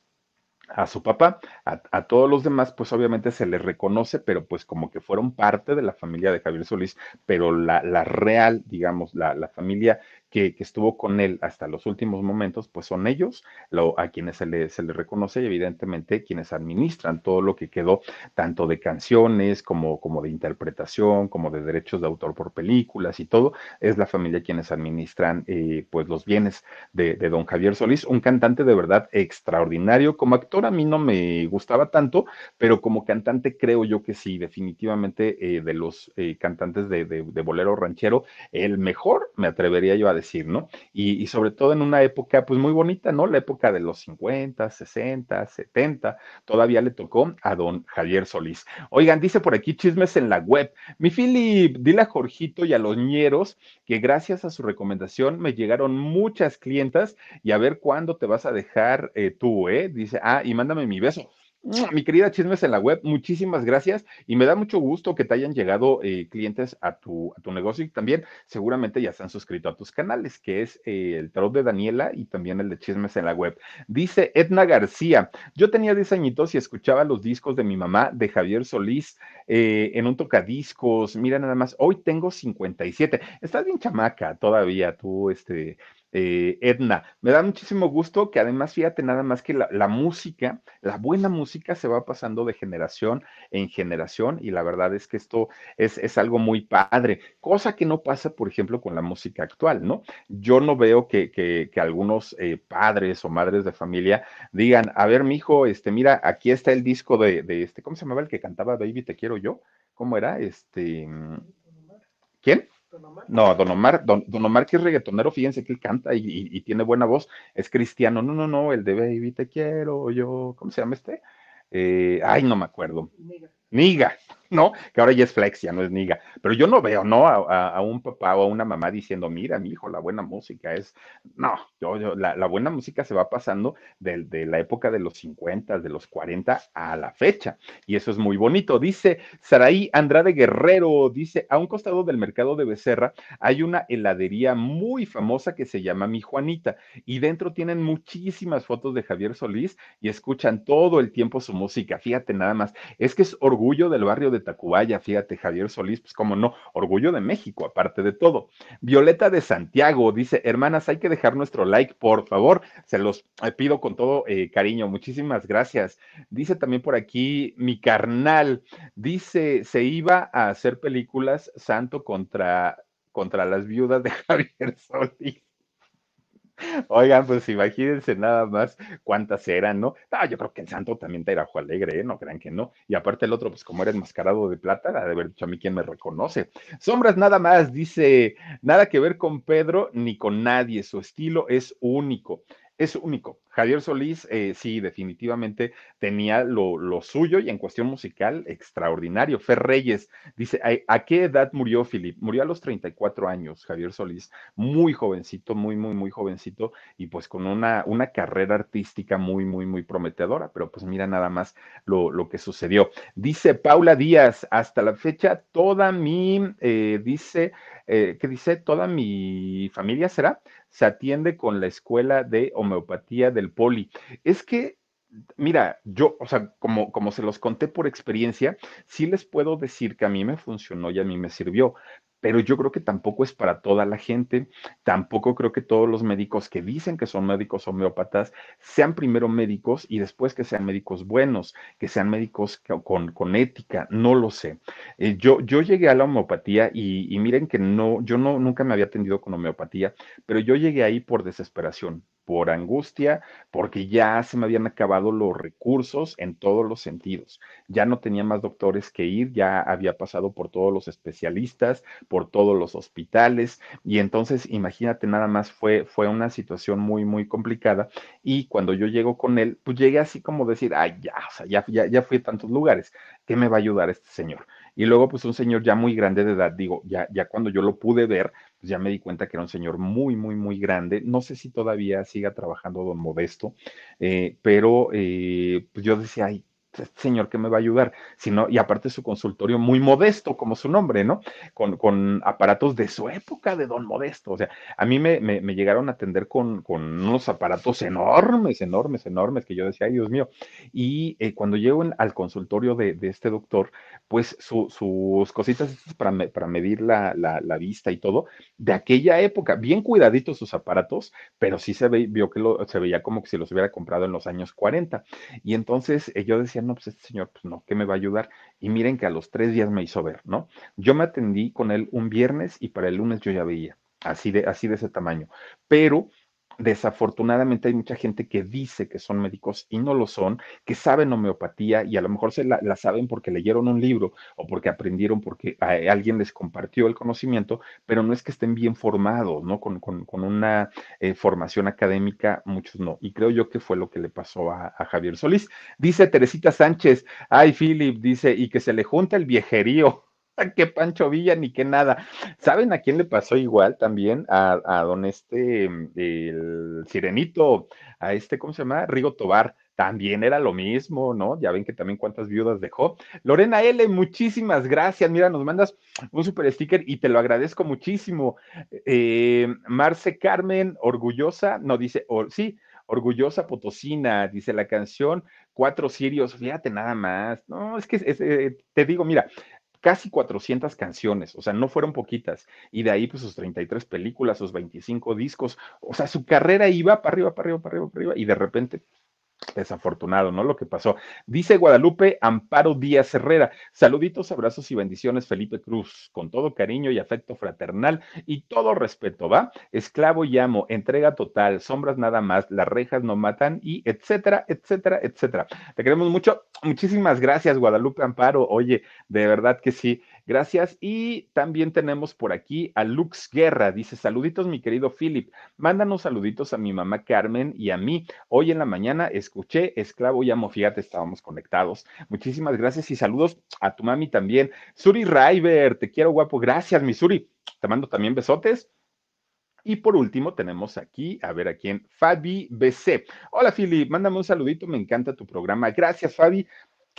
a su papá, a, todos los demás, pues obviamente se les reconoce, pero pues como que fueron parte de la familia de Javier Solís, pero la, la real, digamos, la, la familia que, estuvo con él hasta los últimos momentos, pues son ellos lo, a quienes se le, reconoce y evidentemente quienes administran todo lo que quedó, tanto de canciones como, como de interpretación, como de derechos de autor por películas y todo, es la familia quienes administran eh, pues los bienes de, don Javier Solís, un cantante de verdad extraordinario. Como actor a mí no me gustaba tanto, pero como cantante creo yo que sí, definitivamente eh, de los eh, cantantes de, de bolero ranchero, el mejor, me atrevería yo a decir, ¿no? Y, y, sobre todo en una época, pues muy bonita, ¿no? La época de los 50, 60, 70, todavía le tocó a don Javier Solís. Oigan, dice por aquí chismes en la web. Mi Philip, dile a Jorgito y a los ñeros que gracias a su recomendación me llegaron muchas clientas y a ver cuándo te vas a dejar eh, tú, ¿eh? Dice, ah, y mándame mi beso. Mi querida Chismes en la web, muchísimas gracias y me da mucho gusto que te hayan llegado eh, clientes a tu, a tu negocio y también seguramente ya se han suscrito a tus canales, que es eh, el tarot de Daniela y también el de Chismes en la web. Dice Edna García, yo tenía 10 añitos y escuchaba los discos de mi mamá, de Javier Solís, eh, en un tocadiscos, mira nada más, hoy tengo 57, estás bien chamaca todavía tú, este, eh, Edna. Me da muchísimo gusto que además, fíjate nada más que la, música, la buena música se va pasando de generación en generación y la verdad es que esto es, es algo muy padre, cosa que no pasa, por ejemplo, con la música actual, ¿no? Yo no veo que, que, que algunos eh, padres o madres de familia digan, a ver, mi hijo, este, mira, aquí está el disco de, de este, ¿cómo se llamaba el que cantaba Baby, te quiero yo? ¿Cómo era? Este, ¿quién? Don Omar. No, Don Omar, Don, Don, Omar que es reggaetonero, fíjense que él canta y, y, y, tiene buena voz, es cristiano. No, no, no, el de Baby te quiero yo, ¿cómo se llama este? Eh, ay, no me acuerdo. Niga, ¿no? Que ahora ya es flexia, no es niga. Pero yo no veo, ¿no? A, un papá o a una mamá diciendo, mira, mi hijo, la buena música es. No, yo, yo la, buena música se va pasando de, la época de los 50, de los 40 a la fecha. Y eso es muy bonito. Dice Saraí Andrade Guerrero, dice, a un costado del mercado de Becerra hay una heladería muy famosa que se llama Mi Juanita. Y dentro tienen muchísimas fotos de Javier Solís y escuchan todo el tiempo su música. Fíjate nada más. Es que es orgullo orgullo del barrio de Tacubaya, fíjate, Javier Solís, pues como no, orgullo de México, aparte de todo. Violeta de Santiago dice, hermanas, hay que dejar nuestro like, por favor, se los eh, pido con todo eh, cariño, muchísimas gracias. Dice también por aquí, mi carnal, dice, se iba a hacer películas Santo contra, contra las viudas de Javier Solís. Oigan, pues imagínense nada más cuántas eran, ¿no? Ah, yo creo que el santo también te era ojo alegre, ¿eh? No crean que no. Y aparte el otro, pues como era enmascarado de plata, ha de haber dicho a mí quién me reconoce. Sombras nada más, dice, nada que ver con Pedro ni con nadie, su estilo es único es único. Javier Solís, eh, sí, definitivamente tenía lo, suyo y en cuestión musical, extraordinario. Fer Reyes dice, ¿a, qué edad murió Philip? Murió a los 34 años, Javier Solís, muy jovencito, muy, muy, muy jovencito y pues con una, una carrera artística muy, muy, muy prometedora, pero pues mira nada más lo, lo que sucedió. Dice Paula Díaz, hasta la fecha, toda mi, eh, dice, eh, ¿qué dice? Toda mi familia será se atiende con la escuela de homeopatía del poli. Es que mira, yo, o sea, como, como se los conté por experiencia, sí les puedo decir que a mí me funcionó y a mí me sirvió, pero yo creo que tampoco es para toda la gente, tampoco creo que todos los médicos que dicen que son médicos homeópatas sean primero médicos y después que sean médicos buenos, que sean médicos con, con ética, no lo sé. Eh, yo, yo llegué a la homeopatía y, y, miren que no, yo no, nunca me había atendido con homeopatía, pero yo llegué ahí por desesperación, por angustia, porque ya se me habían acabado los recursos en todos los sentidos. Ya no tenía más doctores que ir, ya había pasado por todos los especialistas, por todos los hospitales, y entonces imagínate nada más, fue, fue una situación muy, muy complicada. Y cuando yo llego con él, pues llegué así como decir, ay, ya, o sea, ya, ya, ya fui a tantos lugares, ¿qué me va a ayudar este señor? Y luego, pues un señor ya muy grande de edad, digo, ya, ya cuando yo lo pude ver, pues ya me di cuenta que era un señor muy, muy, muy grande. No sé si todavía siga trabajando don Modesto, eh, pero eh, pues yo decía, ay, este señor que me va a ayudar, sino, y aparte su consultorio muy modesto, como su nombre, ¿no? Con, con aparatos de su época de don Modesto. O sea, a mí me, me, llegaron a atender con, con, unos aparatos enormes, enormes, enormes, que yo decía, ay Dios mío. Y eh, cuando llego al consultorio de, de, este doctor, pues su, sus cositas para, para medir la, la, la, vista y todo, de aquella época, bien cuidaditos sus aparatos, pero sí se ve, vio que lo, se veía como que si los hubiera comprado en los años 40. Y entonces eh, yo decía, no, pues este señor, pues no, ¿qué me va a ayudar? Y miren que a los tres días me hizo ver, ¿no? Yo me atendí con él un viernes y para el lunes yo ya veía, así de, así de ese tamaño. Pero desafortunadamente hay mucha gente que dice que son médicos y no lo son, que saben homeopatía y a lo mejor se la, saben porque leyeron un libro o porque aprendieron porque a, alguien les compartió el conocimiento, pero no es que estén bien formados, ¿no? Con, con, con una eh, formación académica, muchos no. Y creo yo que fue lo que le pasó a, a Javier Solís. Dice Teresita Sánchez, ay, Philip, dice, y que se le junta el viejerío qué Pancho Villa ni qué nada. ¿Saben a quién le pasó igual también? A, a don este, el sirenito, a este, ¿cómo se llama? Rigo Tobar. También era lo mismo, ¿no? Ya ven que también cuántas viudas dejó. Lorena L, muchísimas gracias. Mira, nos mandas un super sticker y te lo agradezco muchísimo. Eh, Marce Carmen, orgullosa, no dice, or, sí, orgullosa potosina, dice la canción, cuatro sirios, fíjate nada más. No, es que eh, te digo, mira, casi 400 canciones, o sea, no fueron poquitas. Y de ahí, pues, sus 33 películas, sus 25 discos. O sea, su carrera iba para arriba, para arriba, para arriba, para arriba, y de repente desafortunado, ¿no? Lo que pasó. Dice Guadalupe Amparo Díaz Herrera, saluditos, abrazos y bendiciones, Felipe Cruz, con todo cariño y afecto fraternal y todo respeto, ¿va? Esclavo y amo, entrega total, sombras nada más, las rejas no matan y etcétera, etcétera, etcétera. Te queremos mucho. Muchísimas gracias, Guadalupe Amparo. Oye, de verdad que sí. Gracias. Y también tenemos por aquí a Lux Guerra. Dice, saluditos, mi querido Philip. Mándanos saluditos a mi mamá Carmen y a mí. Hoy en la mañana escuché Esclavo y Amo. Fíjate, estábamos conectados. Muchísimas gracias y saludos a tu mami también. Suri River, te quiero guapo. Gracias, mi Suri. Te mando también besotes. Y por último, tenemos aquí, a ver a quién, Fabi BC. Hola, Philip, mándame un saludito, me encanta tu programa. Gracias, Fabi.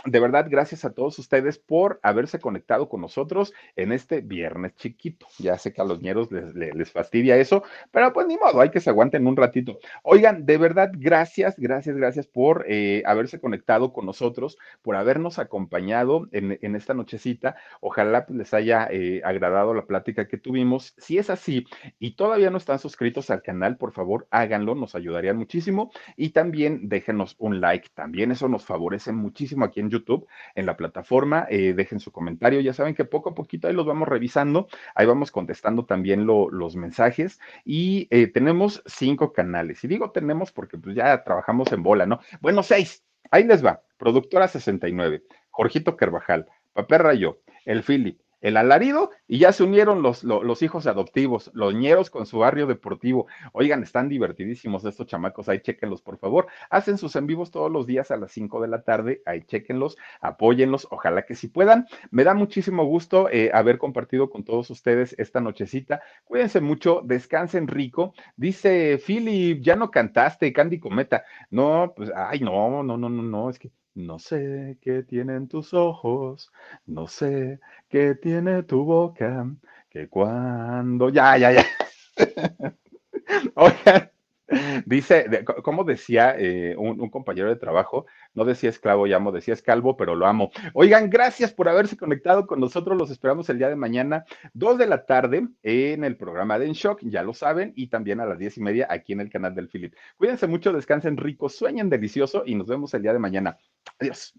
De verdad, gracias a todos ustedes por haberse conectado con nosotros en este viernes chiquito. Ya sé que a los ñeros les, les, fastidia eso, pero pues ni modo, hay que se aguanten un ratito. Oigan, de verdad, gracias, gracias, gracias por eh, haberse conectado con nosotros, por habernos acompañado en, en esta nochecita. Ojalá pues, les haya eh, agradado la plática que tuvimos. Si es así y todavía no están suscritos al canal, por favor, háganlo, nos ayudarían muchísimo. Y también déjenos un like, también eso nos favorece muchísimo aquí en YouTube, en la plataforma. Eh, dejen su comentario. Ya saben que poco a poquito ahí los vamos revisando. Ahí vamos contestando también los mensajes. Y eh, tenemos cinco canales. Y digo tenemos porque pues ya trabajamos en bola, ¿no? Bueno, seis. Ahí les va. Productora 69, Jorgito Carvajal, Paper yo, El Philip, el alarido y ya se unieron los, los, hijos adoptivos, los ñeros con su barrio deportivo. Oigan, están divertidísimos estos chamacos, ahí chequenlos por favor. Hacen sus en vivos todos los días a las 5 de la tarde, ahí chequenlos, apóyenlos, ojalá que si puedan. Me da muchísimo gusto eh, haber compartido con todos ustedes esta nochecita. Cuídense mucho, descansen rico. Dice Philip, ya no cantaste, Candy Cometa. No, pues, ay, no, no, no, no, no, es que no sé qué tienen tus ojos, no sé qué tiene tu boca, que cuando... Ya, ya, ya. Oigan, Dice, como decía eh, un, compañero de trabajo, no decía esclavo llamo, decía escalvo, pero lo amo. Oigan, gracias por haberse conectado con nosotros. Los esperamos el día de mañana, dos de la tarde, en el programa de En Shock, ya lo saben, y también a las diez y media aquí en el canal del Philip. Cuídense mucho, descansen rico, sueñen delicioso y nos vemos el día de mañana. Adiós.